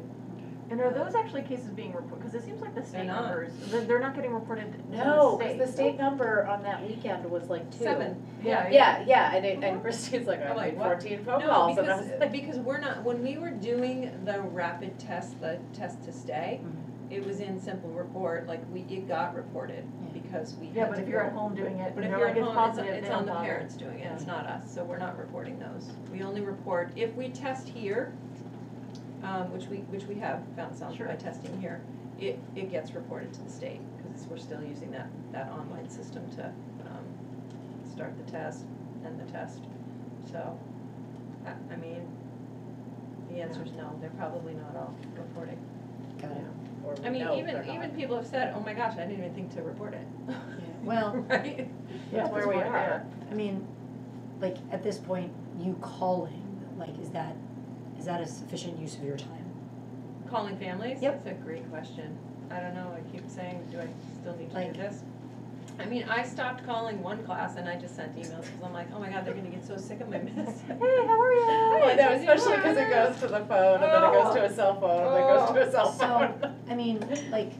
And are those actually cases being reported, because it seems like the They're state not. numbers, they're, they're not getting reported to the No, because state. the state number on that weekend was like two. Seven, yeah. Yeah, yeah, and it, and mhm. Christine's like, I'm I like, made what? fourteen phone No, calls, and I was because, like, because we're not, when we were doing the rapid test, the test to stay, mm-hmm. it was in simple report, like we, it got reported because we had to Yeah, but if you're go- at home doing it, But if they're you're like, at it's home, it's, positive, it's they on don't the bother. parents doing it, it's not us, so we're not reporting those. We only report, if we test here, um, which we, which we have found some Sure. by testing here, it, it gets reported to the state, because we're still using that, that online system to, um, start the test and the test. So, I, I mean, the answer is no, they're probably not all reporting. Got it. Or I mean, no, even, they're not. even people have said, oh my gosh, I didn't even think to report it. Well, [laughs] Right? Yeah, That's where we why, are. I mean, like, at this point, you calling, like, is that, is that a sufficient use of your time? Calling families? Yep. That's a great question. I don't know, I keep saying, do I still need to Like- do this? I mean, I stopped calling one class and I just sent emails because I'm like, oh my god, they're gonna get so sick of my mess. [laughs] Hey, how are you? I know, especially because it goes to the phone, and then it goes to a cell phone, and then it goes to a oh. cell phone. So, phone. I mean, like,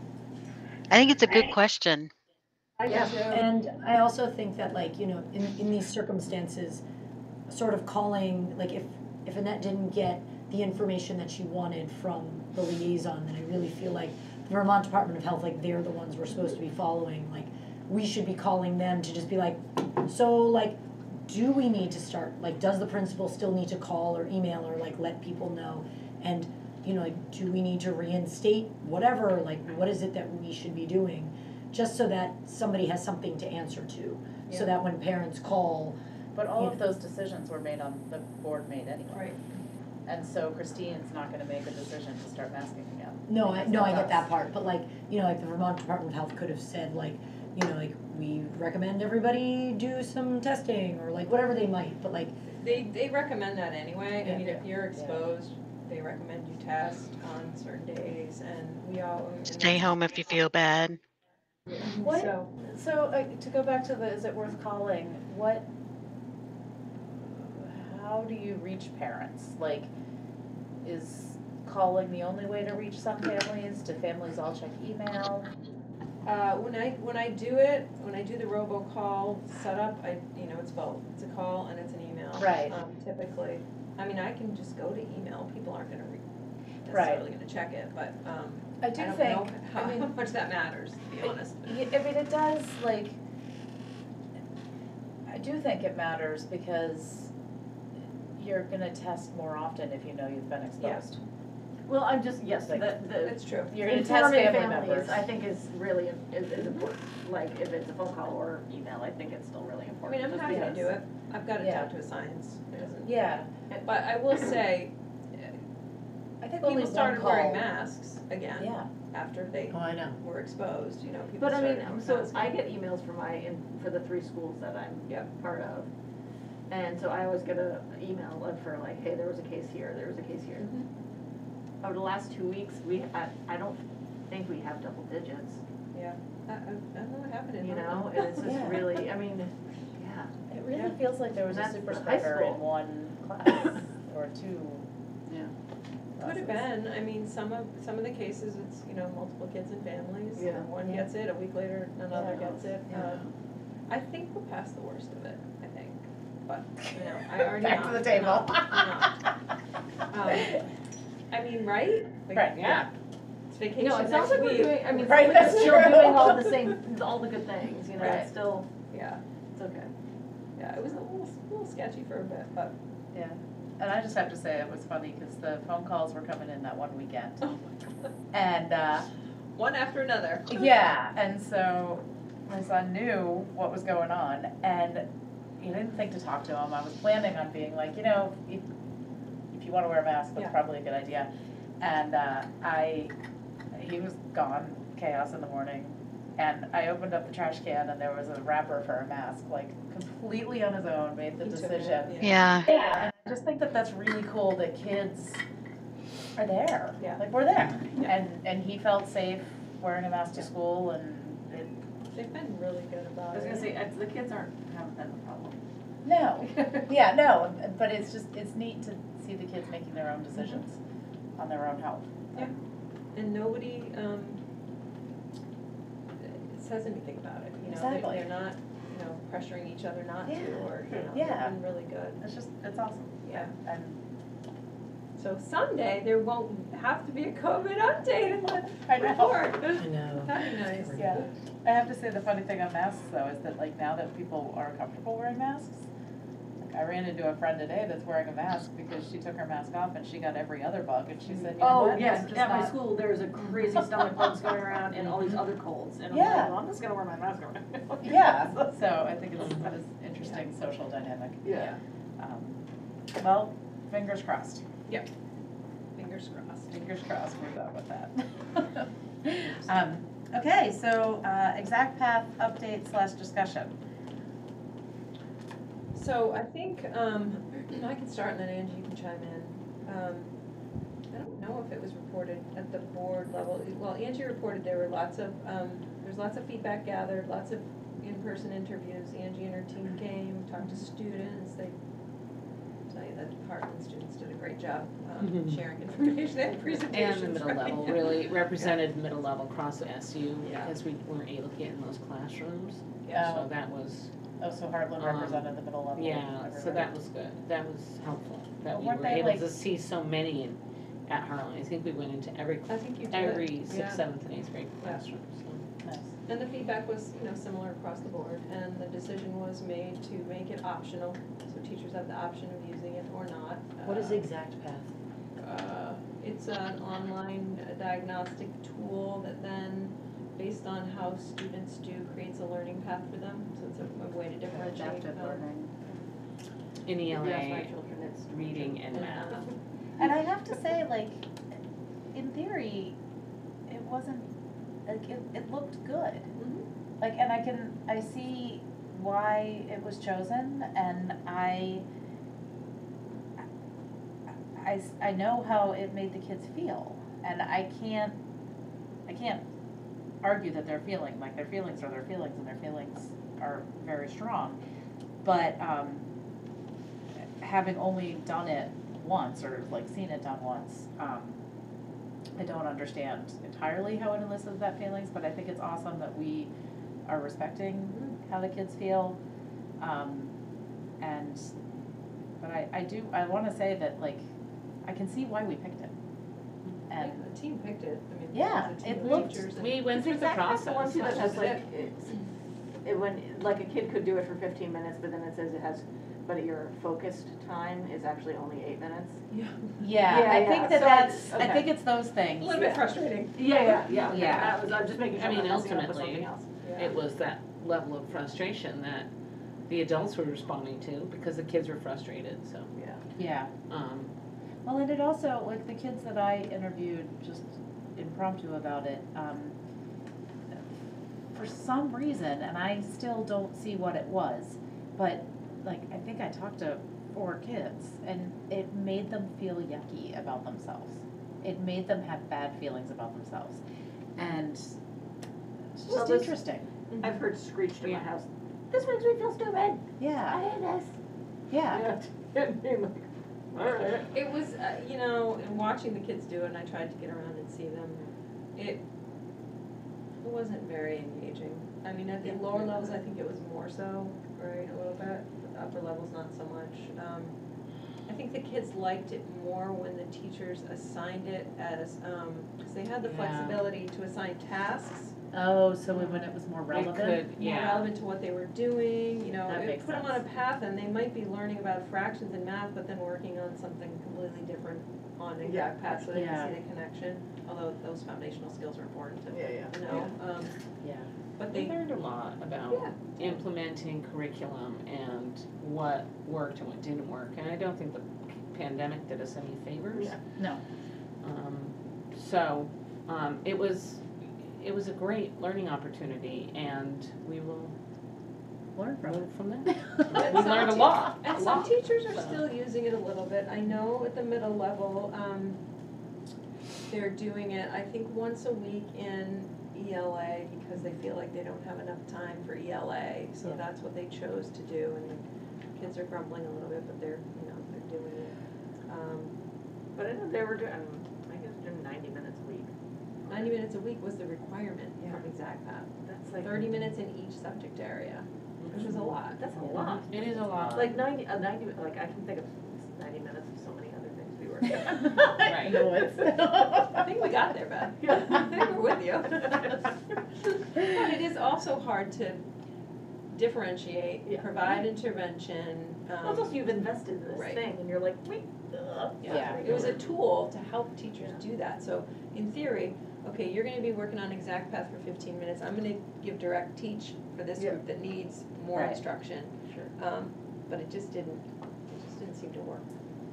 I think it's a good question. I Yeah, do. and I also think that like, you know, in, in these circumstances, sort of calling, like if, if Annette didn't get the information that she wanted from the liaison, then I really feel like the Vermont Department of Health, like they're the ones we're supposed to be following, like, we should be calling them to just be like, so like, do we need to start, like, does the principal still need to call or email or like let people know? And, you know, like, do we need to reinstate whatever, like, what is it that we should be doing? Just so that somebody has something to answer to, Yeah. so that when parents call, But all Yeah. of those decisions were made on, the board made anyway. Right. And so Christine's not gonna make a decision to start masking again. no, I, no, I that's get that part, but like, you know, like the Vermont Department of Health could have said like, you know, like, we recommend everybody do some testing, or like, whatever they might, but like, They, they recommend that anyway, I Yeah. mean, if you're exposed, they recommend you test on certain days and we all. Stay home if you feel bad. What- So, So, uh, to go back to the, is it worth calling, what, how do you reach parents? Like, is calling the only way to reach some families? Do families all check email? Uh, when I, when I do it, when I do the robocall setup, I, you know, it's both, it's a call and it's an email. Right. Um, typically, I mean, I can just go to email, people aren't gonna re- Right. necessarily gonna check it, but, um, I I do don't think, know [laughs] how, I how much that matters, to be It- honest. y- I mean, it does, like, I do think it matters because you're gonna test more often if you know you've been exposed. Well, I'm just, yes, the, Like- the It's true. You're gonna test informing family families, members. I think is really, is, is important. Like, if it's a phone call or email, I think it's still really important. I important. mean, I'm just happy to because- do it, I've got it Yeah. down to a science, it doesn't. Yeah, But I will say, I think people only one started wearing call. masks again Yeah, after they oh, I know. were exposed, you know, people But I started mean, wearing so masks. I get emails for my, in, for the three schools that I'm Yep. part of. And so I always get a email of for like, hey, there was a case here, there was a case here. Mhm. Over the last two weeks, we, I, I don't think we have double digits, Yeah, I, I, I don't know what happened in you know, and it's just [laughs] Yeah. really, I mean, yeah. it really Yeah. feels like there was a That's super high spreader in school. one class [coughs] or two. Yeah. Could have classes. been, I mean, some of, some of the cases, it's, you know, multiple kids and families, Yeah. and one Yeah. gets it, a week later, another Yeah. gets it. Yeah. Um, I think we're past the worst of it, I think, but, you know, I [laughs] already Back to not, the table. not, not. [laughs] Um, I mean, right? Like, Right, yeah. It's vacation No, it sounds next like we're week. doing, I mean, it Right, like we're that's still true. doing all the same, all the good things, you know, Right. it's still, Yeah, it's okay. yeah, it was a little, a little sketchy for a bit, but, Yeah, and I just have to say, it was funny, cause the phone calls were coming in that one weekend. oh my god, And, uh, one after another. yeah, and so my son knew what was going on, and he didn't think to talk to him, I was planning on being like, you know, if, if you wanna wear a mask, that's Yeah. probably a good idea. And, uh, I, he was gone, chaos in the morning, and I opened up the trash can and there was a wrapper for a mask, like completely on his own, made the He took it, decision. Yeah. Yeah, and I just think that that's really cool that kids are there. Yeah. Like, we're there. Yeah. And, and he felt safe wearing a mask to school and it, They've been really good I about it. was gonna say, uh, the kids aren't, haven't been the problem. no, [laughs] yeah, no, but it's just, it's neat to see the kids making their own decisions on their own health. Yeah. And nobody, um, says anything about it, you know, they, Exactly. they're not, you know, pressuring each other not to, Yeah. or, you know, Yeah. they've been really good. It's just, it's awesome. Yeah. And, So someday, there won't have to be a COVID update in the [laughs] I know. report. I know. That'd be nice. yeah, I have to say the funny thing on masks though is that like now that people are comfortable wearing masks, like I ran into a friend today that's wearing a mask because she took her mask off and she got every other bug and she said, you know Oh, what, yes, I'm just at my not- school, there's a crazy stomach [laughs] bugs going around and all these other colds, and I'm Yeah. like, well, I'm just gonna wear my mask around. [laughs] Yeah, [laughs] so I think it's, it's an interesting social dynamic. Yeah. Um, Well, fingers crossed, Yep. Fingers crossed. fingers crossed we're done with that. Um, okay, so, uh, Exact Path update slash discussion. So I think, um, I can start and then Angie, you can chime in. Um, I don't know if it was reported at the board level, well, Angie reported there were lots of, um, there's lots of feedback gathered, lots of, in-person interviews, Angie and her team came, talked to students, they tell you that Hartland students did a great job, um, Mhm. sharing information and [laughs] presentations. And the middle right? level, really represented middle level across SU Yeah. because we weren't able to get in those classrooms. Yeah. So that was, Oh, so Hartland Um, represented the middle level. yeah, so everywhere. that was good. That was helpful, that But we weren't were they, able like- to see so many in, at Hartland. I think we went into every, I think you did. every yeah. sixth, seventh, and eighth grade Yeah. classroom, so. Nice. And the feedback was, you know, similar across the board, and the decision was made to make it optional, so teachers have the option of using it or not. What is Uh, Exact Path? Uh, It's an online diagnostic tool that then, based on how students do, creates a learning path for them, so it's a, a way to differentiate. Adaptive um, learning. In If my ELA, children, it's reading and and math. math. [laughs] And I have to say, like, in theory, it wasn't, like, it, it looked good. Mhm. Like, and I can, I see why it was chosen, and I, I, I know how it made the kids feel, and I can't, I can't argue that they're feeling, like, their feelings are their feelings, and their feelings are very strong. But, um, having only done it once, or like seen it done once, um, I don't understand entirely how it elicits that feelings, but I think it's awesome that we are respecting how the kids feel. Um, and, but I, I do, I wanna say that like, I can see why we picked it. And, The team picked it, Yeah, it was a team it looked- We went through the Exact Path the one process. too that That's has just like, it. it's, it when, like a kid could do it for fifteen minutes, but then it says it has, but your focused time is actually only eight minutes? Yeah. yeah, Yeah, I yeah, think that so that's, I okay. think it's those things. A things. little bit frustrating. Yeah, yeah, yeah, okay, Yeah. that was, I'm just making sure I I'm mean, not messing up with ultimately, something else. It was that level of frustration that the adults were responding to because the kids were frustrated, so, Yeah. Yeah. um, Well, and it also, like, the kids that I interviewed, just impromptu about it, um, for some reason, and I still don't see what it was, but, like, I think I talked to four kids, and it made them feel yucky about themselves. It made them have bad feelings about themselves, and it's Well, just this- interesting. I've heard screeched in my house, this makes me feel stupid, Yeah. I hate this. yeah, And being like, It was, uh, you know, in watching the kids do it, and I tried to get around and see them, it wasn't very engaging. I mean, at the lower levels, I think it was more so, right, a little bit, the upper levels, not so much. Um, I think the kids liked it more when the teachers assigned it as, um, cause they had the Yeah. flexibility to assign tasks oh, so when it was more relevant? could, more yeah. relevant to what they were doing, you know, That it makes put them on a sense. path and they might be learning about fractions and math, but then working on something completely different on the Exact Path, so they Yeah. can see the connection, although those foundational skills are important to, Yeah, yeah. to know, um, Yeah. but We they, learned a lot about yeah, implementing curriculum and what worked and what didn't work, and I don't think the pandemic did us any favors. Yeah. No. Um, so, um, it was, it was a great learning opportunity, and we will Learn from it. from [laughs] there. [laughs] And We some learned a tea- lot, a some lot. teachers are so. still using it a little bit, I know at the middle level, um, they're doing it, I think, once a week in ELA, because they feel like they don't have enough time for ELA, so Yeah. that's what they chose to do, and the kids are grumbling a little bit, but they're, you know, they're doing it. Um, But I know they were doing, 90 minutes a week was the requirement Yeah. from Exact Path. That's like 30 minutes in each subject area, which was a mm-hmm. lot. That's a lot. It is a lot. Like ninety, a ninety, like I can think of ninety minutes of so many other things we work on. Right. [laughs] No, [laughs] I think we got there, Beth. Yeah. [laughs] I think we're with you. But it is also hard to differentiate, Yeah. provide intervention. um, Well, also you've invested in this Right. thing and you're like, wait. Yeah. Yeah. It was a tool to help teachers do that, so in theory, okay, you're gonna be working on Exact Path for fifteen minutes, I'm gonna give direct teach for this Yeah. group that needs more Right. instruction. Sure. Um, but it just didn't, it just didn't seem to work,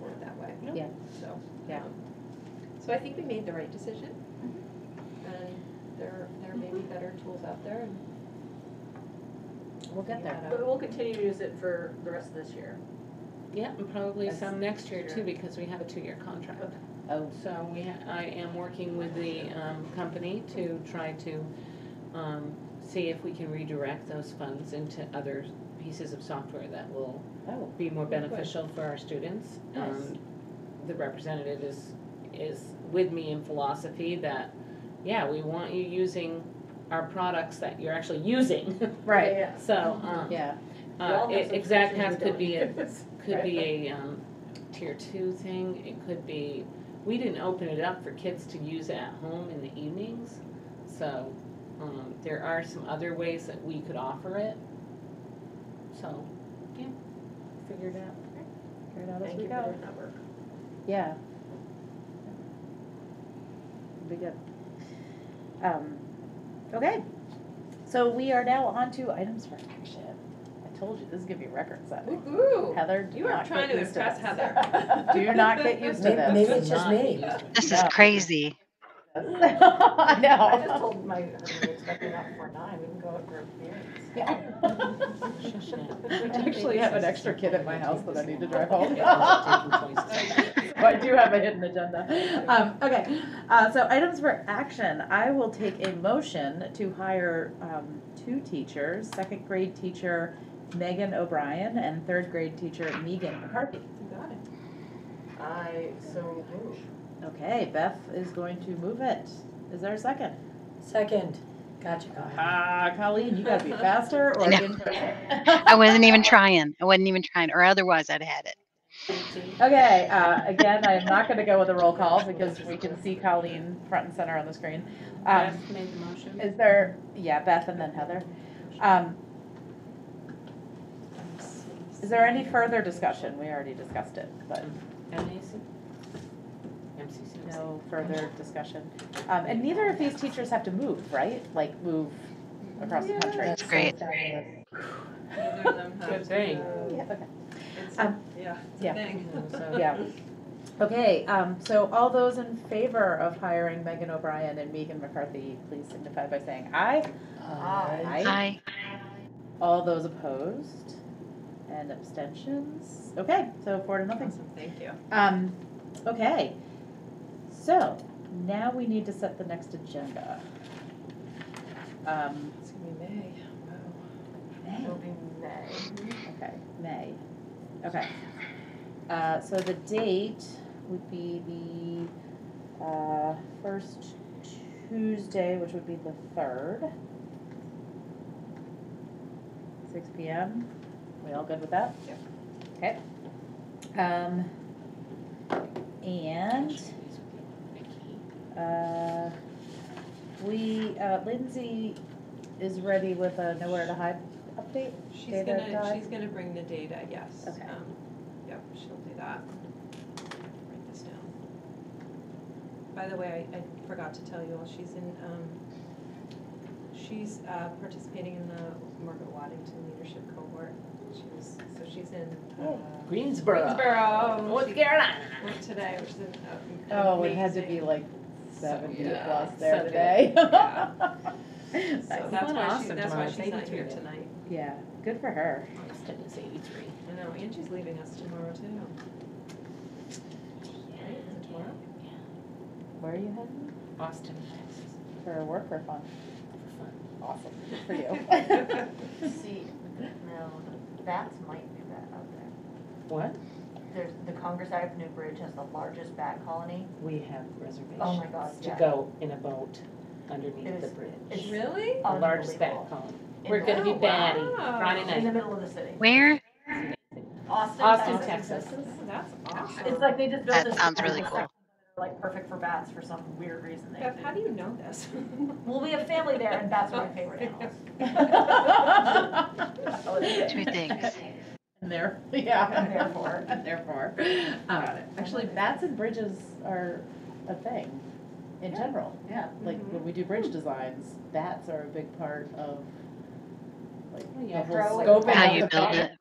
work that way. Yeah. So, Yeah. um, so I think we made the right decision. And there, there may be better tools out there and. We'll get there. But we'll continue to use it for the rest of this year. Yeah, and probably That's- some next year too, Sure. because we have a two-year contract. Okay. Oh, So we, ha- I am working with the, um, company to try to, um, see if we can redirect those funds into other pieces of software that will Oh, be more beneficial for our students. Nice. Um, The representative is, is with me in philosophy that, yeah, we want you using our products that you're actually using. [laughs] right, Yeah. So, um, yeah. We all uh, have it- exact subscriptions path we could don't be a, use. [laughs] could be a, um, tier two thing, it could be, we didn't open it up for kids to use at home in the evenings. So, um, there are some other ways that we could offer it. So, yeah, figure it out. Figure it out as Thank we you for go. that work. Yeah. Be good. Um, okay, so we are now on to items for action. I told you, this is gonna be record setting. Ooh, Heather, do you are not trying get to used to impress this. Heather. [laughs] Do not get used to Maybe, this. maybe it's just me. used to it. This is Yeah. crazy. I I just know. told my, I'm expecting that before nine, we can go out for a beer. Shush now. I actually have an extra kid at my house that I need to drive home. [laughs] So I do have a hidden agenda. Um, okay, uh, so items for action. I will take a motion to hire, um, two teachers, second grade teacher Megan O'Brien and third grade teacher Megan McCarthy. You got it. I so move. Okay, Beth is going to move it. Is there a second? Second, gotcha, Colleen. Ah, Colleen, you gotta be [laughs] faster or I know. in person. I wasn't even trying. I wasn't even trying, or otherwise I'd had it. Okay, uh, again, I am not gonna go with a roll call because we can see Colleen front and center on the screen. Um, Beth made the motion. is there, yeah, Beth and then Heather. Um, is there any further discussion? We already discussed it, but MAC? MCC. no further discussion. Um, and neither of these teachers have to move, right? Like move across the country. That's great. so fabulous. Neither of them have Good thing. to- Yeah, okay. It's, Um, yeah, it's yeah. a thing. So- Yeah. Okay, um, so all those in favor of hiring Megan O'Brien and Megan McCarthy, please signify by saying aye. Aye. I, All those opposed and abstentions? Okay, so four to nothing. Awesome, thank you. Um, okay, so now we need to set the next agenda. Um, It's gonna be May. May, It'll be May. okay, May, okay. Uh, so the date would be the, uh, first Tuesday, which would be the third. Six P M, we all good with that? Yep. Okay. Um, and Uh, we, uh, Lindsay is ready with a nowhere to hide update. She's Data gonna, dive? she's gonna bring the data, yes. Okay. Um, Yep, she'll do that. Write this down. By the way, I, I forgot to tell you all, she's in, um, she's, uh, participating in the Margaret Waddington Leadership Cohort. She was, so she's in, uh, Greensboro. Greensboro. North She Carolina. Went today, which is an, Oh, it had to amazing- be like seventy yeah, plus there so today. yeah. [laughs] So Nice. that's Fun, why she, awesome that's why tomorrow. she's not you. here tonight. Yeah, good for her. Austin is eighty-three. I know, and she's leaving us tomorrow too. Right, is it tomorrow? Yeah. Where are you heading? Austin, Texas. For work or fun? For fun. Awesome, good for you. [laughs] [laughs] See, no, the bats might be that out there. What? There's, the Congress Avenue Bridge has the largest bat colony. We have reservations. Oh my God, To yeah. go in a boat It underneath the is- bridge. it's Really? The largest bat unbelievable. colony. In We're gonna be batty wow. Friday In night. the middle of the city. where? Austin, Austin, Texas. Texas. That's awesome. It's like they just built That this. sounds really cool. section Like perfect for bats for some weird reason. They Beth, how do you know this? [laughs] Well, we have family there and bats are my favorite animals. Two things. [laughs] And there, [laughs] yeah. And therefore. And [laughs] therefore. Um, actually, bats and bridges are a thing in Yeah. general. Yeah. Like, when we do bridge designs, bats are a big part of, like, the yeah. whole Pro- scoping How you the build project. it.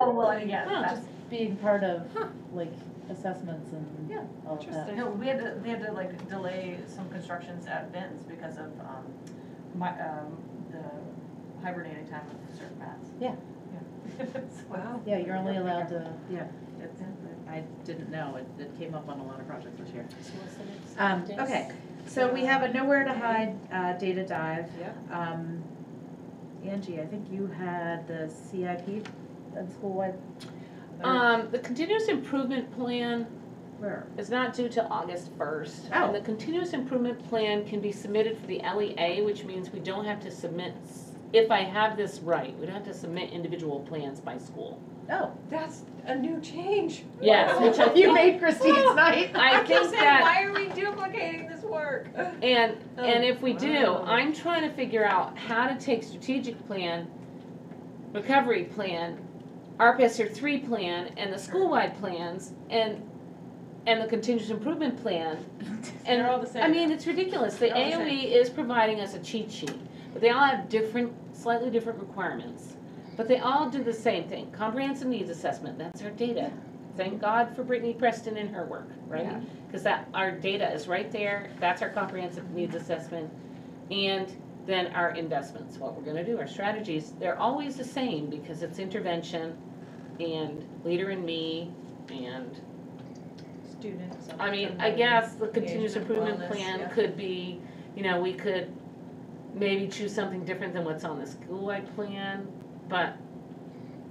Oh, well, and yeah, Huh, that's, just being part of, like, assessments and Yeah, all of that. interesting. no, we had to, we had to like delay some constructions at Vince because of, um, my, um, the hibernating time of certain bats. Yeah. Yeah. [laughs] Wow. Yeah, you're only allowed to, yeah, it's, I didn't know, it, it came up on a lot of projects this year. So what's the next Um, date? okay, so we have a nowhere to hide, uh, data dive. Yep. Um, Angie, I think you had the CIP and school-wide, Um, the continuous improvement plan where? is not due till August first. Oh. And the continuous improvement plan can be submitted for the LEA, which means we don't have to submit, s- if I have this right, we don't have to submit individual plans by school. Oh. That's a new change. Yes, which I You think, made Christine's night. I I'm think saying, that, why are we duplicating this work? and, oh, and if we do, wow. I'm trying to figure out how to take strategic plan, recovery plan, RPSR three plan, and the school-wide plans, and, and the continuous improvement plan, [laughs] And, They're all the same. I mean, it's ridiculous. The They're all the same. AOE is providing us a cheat sheet, but they all have different, slightly different requirements. But they all do the same thing, comprehensive needs assessment, that's our data. Thank God for Brittany Preston and her work, right? Because that, our data is right there, that's our comprehensive needs assessment. And then our investments, what we're gonna do, our strategies, they're always the same because it's intervention and leader in me and Students. I mean, I guess the continuous improvement wellness, plan yeah. could be, you know, we could maybe choose something different than what's on the school-wide plan, but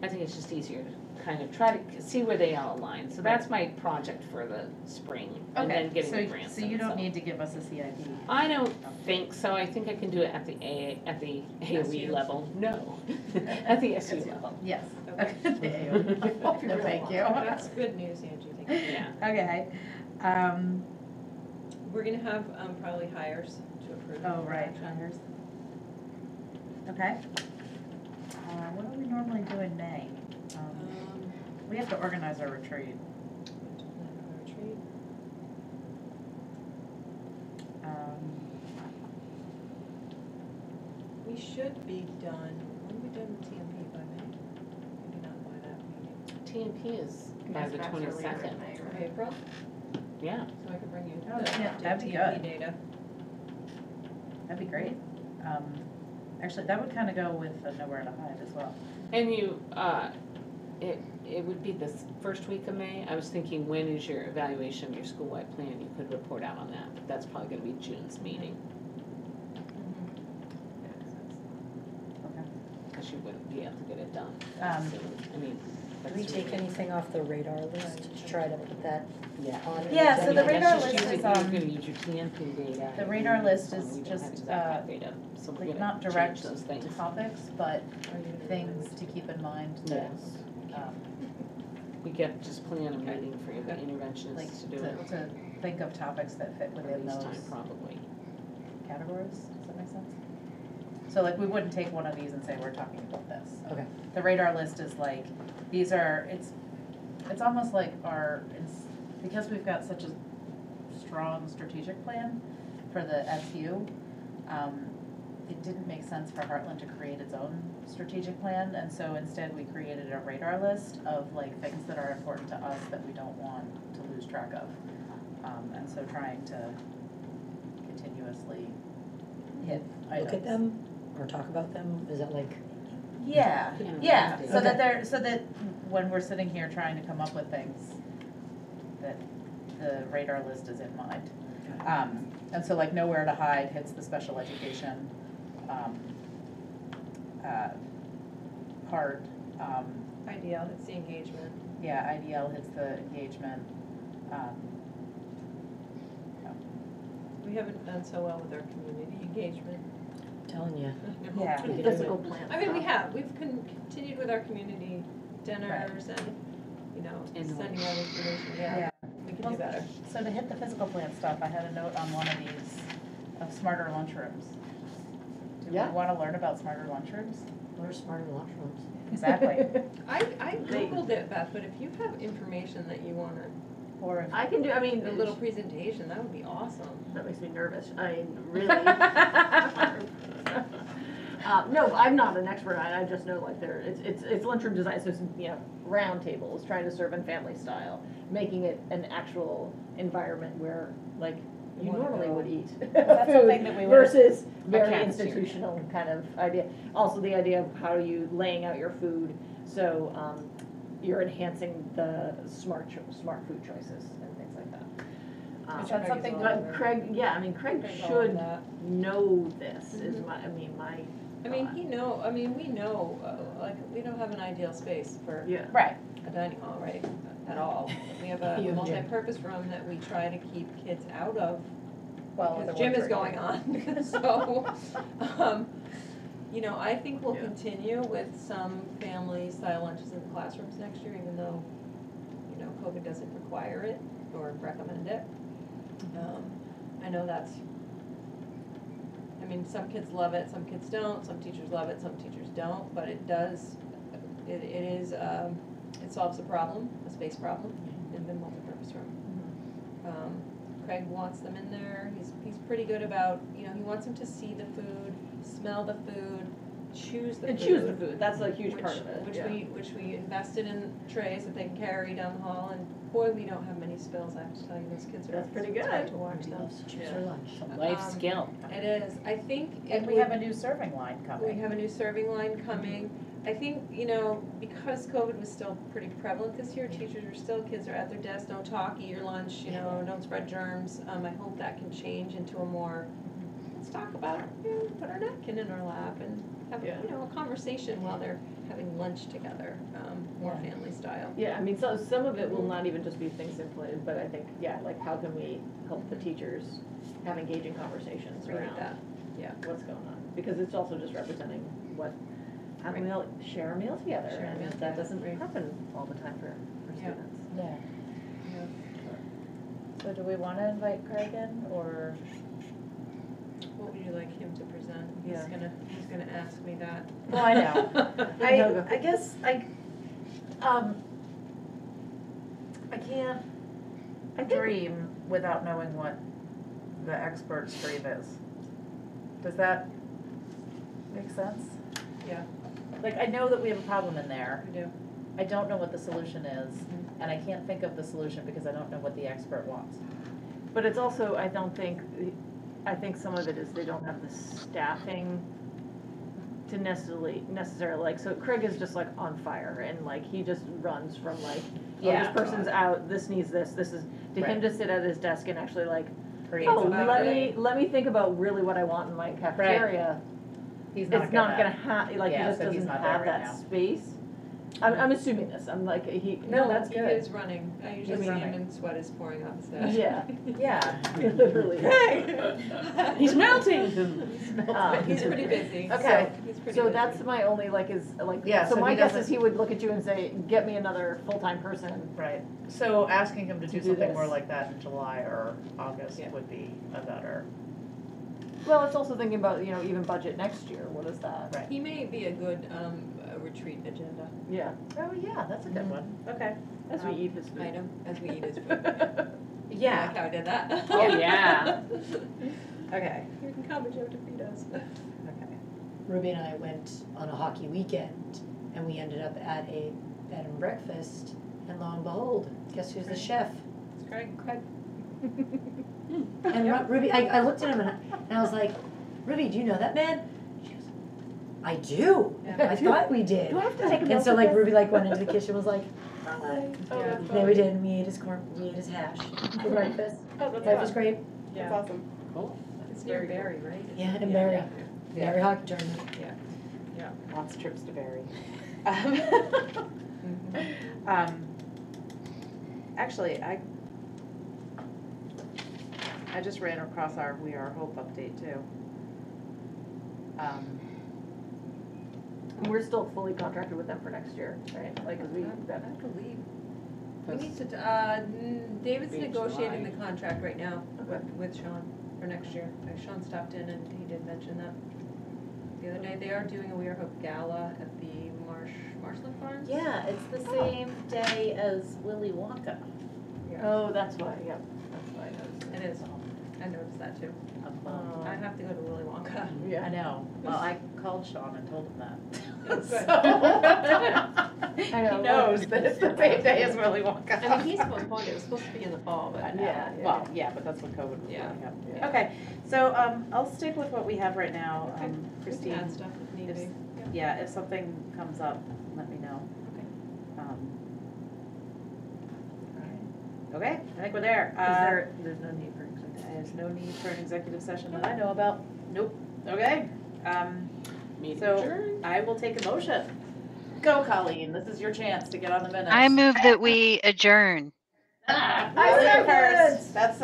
I think it's just easier to kind of try to see where they all align. So that's my project for the spring, and then Okay, getting so, the grants so in, you don't need to give us a CIP. I don't think so, I think I can do it at the A, at the AOE SU. level, no, [laughs] at the SU level. Yes. Okay. [laughs] Okay. No, [laughs] thank you. That's good news, Angie, thank you. Yeah, Okay, um, We're gonna have, um, probably hires to approve. oh, for right, action. Okay. Uh, what do we normally do in May? Um, Um, we have to organize our retreat. to plan our retreat. Um, We should be done, when are we done with TMP by May? Maybe not by that meeting. TNP is by the twenty-second, April, yeah. so I can bring you Oh, the yeah, that'd be TMP good. data. That'd be great. Um, actually, that would kind of go with nowhere to hide as well. And you, uh, it, it would be this first week of May. I was thinking, when is your evaluation of your school-wide plan? You could report out on that, but that's probably gonna be June's meeting, Okay. because you wouldn't be able to get it done Um, soon. I mean, Do we take anything off the radar list to try to put that Yeah. on? the Yeah, so the agenda? Radar list using- is, You're um, gonna use your TNP data. the radar your- list um, is we don't have just, Zac uh, data, so we're Like gonna not change direct those things. topics, but Are you things to keep in mind that, Yes. um, We get, just plan a meeting for the like, interventionists to do it to, to think of topics that fit within release those time probably. categories, does that make sense? So like, we wouldn't take one of these and say, we're talking about this. Okay. The radar list is like, these are, it's, it's almost like our, it's, because we've got such a strong strategic plan for the SU, um, it didn't make sense for Hartland to create its own strategic plan, and so instead we created a radar list of like things that are important to us that we don't want to lose track of. Um, and so trying to continuously hit items. Look at them or talk about them? Is that like, Yeah, Yeah. yeah, so Okay. that they're, so that when we're sitting here trying to come up with things, that the radar list is in mind. Um, and so like nowhere to hide hits the special education, um, uh, part. Um, IDL, it's the engagement. yeah, IDL hits the engagement. Um, We haven't done so well with our community engagement. Telling you? Yeah. We could do Physical it. plant. I mean, we have, we've con- continued with our community dinners and, you know, And sending out information, yeah, we can do better. So to hit the physical plant stuff, I had a note on one of these, of smarter lunchrooms. Do we Yeah. wanna learn about smarter lunchrooms? What are smarter lunchrooms? Exactly. [laughs] I, I Googled it, Beth, but if you have information that you wanna, Or if I can do, I mean, a little presentation, that would be awesome. That makes me nervous. I mean, [laughs] really. Uh, no, I'm not an expert on it. I just know like there, it's, it's, it's lunchroom design, so it's, you know, round tables, trying to serve in family style, making it an actual environment where, like, You you wanna normally go. would eat. That's food [laughs] something that we would've- Versus very cafeteria. institutional kind of idea. Also, the idea of how you laying out your food, so, um, you're enhancing the smart, cho- smart food choices and things like that. Um, Is that something but that- Craig, yeah, I mean, Craig Craig all should that. know this, is my, I mean, my I mean, he know, I mean, we know, uh, like, we don't have an ideal space for Yeah. Right, a dining hall, right, at all. We have a [laughs] You and multi-purpose room that we try to keep kids out of well, because the gym is going on, [laughs] so, um, you know, I think we'll Yeah. continue with some family style lunches in the classrooms next year, even though, you know, COVID doesn't require it or recommend it. Um, I know that's, I mean, some kids love it, some kids don't, some teachers love it, some teachers don't, but it does, it, it is, um, it solves a problem, a space problem in the multipurpose room. Um, Craig wants them in there, he's, he's pretty good about, you know, he wants them to see the food, smell the food, choose the food. Choose the food, that's a huge which- part of it, Which yeah. we, which we invested in trays that they can carry down the hall, and boy, we don't have many spills, I have to tell you, those kids are, That's pretty it's fun good. to watch He them. loves to choose their lunch. A life Um, skill. It is, I think it And we would- have a new serving line coming. we have a new serving line coming. I think, you know, because COVID was still pretty prevalent this year, teachers are still, kids are at their desk, don't talk, eat your lunch, you know, don't spread germs. Um, I hope that can change into a more, let's talk about, you know, put our napkin in our lap and have, Yeah. you know, a conversation while they're having lunch together, um, more family style. Yeah, I mean, so some of it will not even just be things implemented, but I think, yeah, like how can we help the teachers have engaging conversations Agree with around that, yeah. what's going on? Because it's also just representing what, how Right. we'll share a meal together, Share a and meal that together, doesn't right. happen all the time for, for Yeah. students. Yeah. So do we wanna invite Craig in, or? What would you like him to present? He's Yeah. gonna, he's gonna ask me that. Well, I know. [laughs] I, I guess I, um, I can't I dream without knowing what the expert's stream is. Does that make sense? Yeah. Like, I know that we have a problem in there. We do. I don't know what the solution is, and I can't think of the solution because I don't know what the expert wants. But it's also, I don't think, I think some of it is they don't have the staffing to necessarily, necessarily, like, so Craig is just like on fire and like, he just runs from like, oh, Yeah. this person's out, this needs this, this is, to him Right. to sit at his desk and actually like, Create oh, let me, let me think about really what I want in my cafeteria. He's It's not gonna have, like, he Yeah, just so he's doesn't not there have right that now. space. I'm, I'm assuming this, I'm like, he. No, that's He good. is running. I usually He's see him running. and sweat is pouring off his desk. Yeah, [laughs] Yeah. [laughs] literally. [laughs] He's melting. He's Um, He's pretty busy. Okay, so he's pretty So busy. that's my only, like, is, like, Yeah, so so my guess is he would look at you and say, get me another full-time person. Right, so asking him to To do do something more like that in July or August Yeah. would be a better. Well, it's also thinking about, you know, even budget next year, what is that? Right. He may be a good um, retreat agenda Yeah, Oh, yeah, that's a good one. Okay. as we Um, eat his food. item as we eat his food. [laughs] I Yeah, like how I did that. Oh, yeah. [laughs] okay, You can come and Joe to feed us. okay. Ruby and I went on a hockey weekend and we ended up at a bed and breakfast and lo and behold, guess who's the chef? It's Craig. Craig. And Ru- Ruby, I, I looked at him and I, and I was like, Ruby, do you know that man? She goes, I do. Yeah. I thought we did. Do I have to take a And so like? Ruby like went into the kitchen and was like, hi. Oh, Yeah. that's Then we did, and we ate his corn, we ate his hash [laughs] for breakfast. Oh, that's Life was great. Yeah. That's awesome. Cool. It's near Barre, right? Yeah, and Barre. Yeah. Very hockey Yeah. Lots of trips to Barre. Mhm. [laughs] [laughs] Um, actually, I, I just ran across our We Are Hope update too. Um, And we're still fully contracted with them for next year, right? Like, 'cause we, I that, believe. We need to, uh, n- David's Be in negotiating the contract right now with, with Sean for next year. Uh, Sean stopped in and he did mention that the other day. They are doing a We Are Hope gala at the Marsh, Marshland Farms. Yeah, it's the same day as Willy Wonka. oh, that's why, yep, that's why I noticed. It is. I noticed that too. Um, I have to go to Willy Wonka. Yeah. I know, well, I [laughs] called Sean and told him that. Good. [laughs] So- [laughs] I know, He knows that it's the same day as Willy Wonka. I mean, he's postponed it. It was supposed to be in the fall, but. I know. Yeah, yeah, Well, yeah, but that's what COVID was Yeah. going up. Yeah. Okay, so, um, I'll stick with what we have right now, Okay. um, Christine. add stuff if need if- Yeah. Yeah, if something comes up, let me know. Okay. Um, Okay, I think we're there. Is Uh, there, there's no need for executive. There's no need for an executive session that I know about. Nope. Okay. Um, Me Meeting So adjourned. I will take a motion. Go Colleen, this is your chance to get on the minutes. I move that we adjourn. I second. That's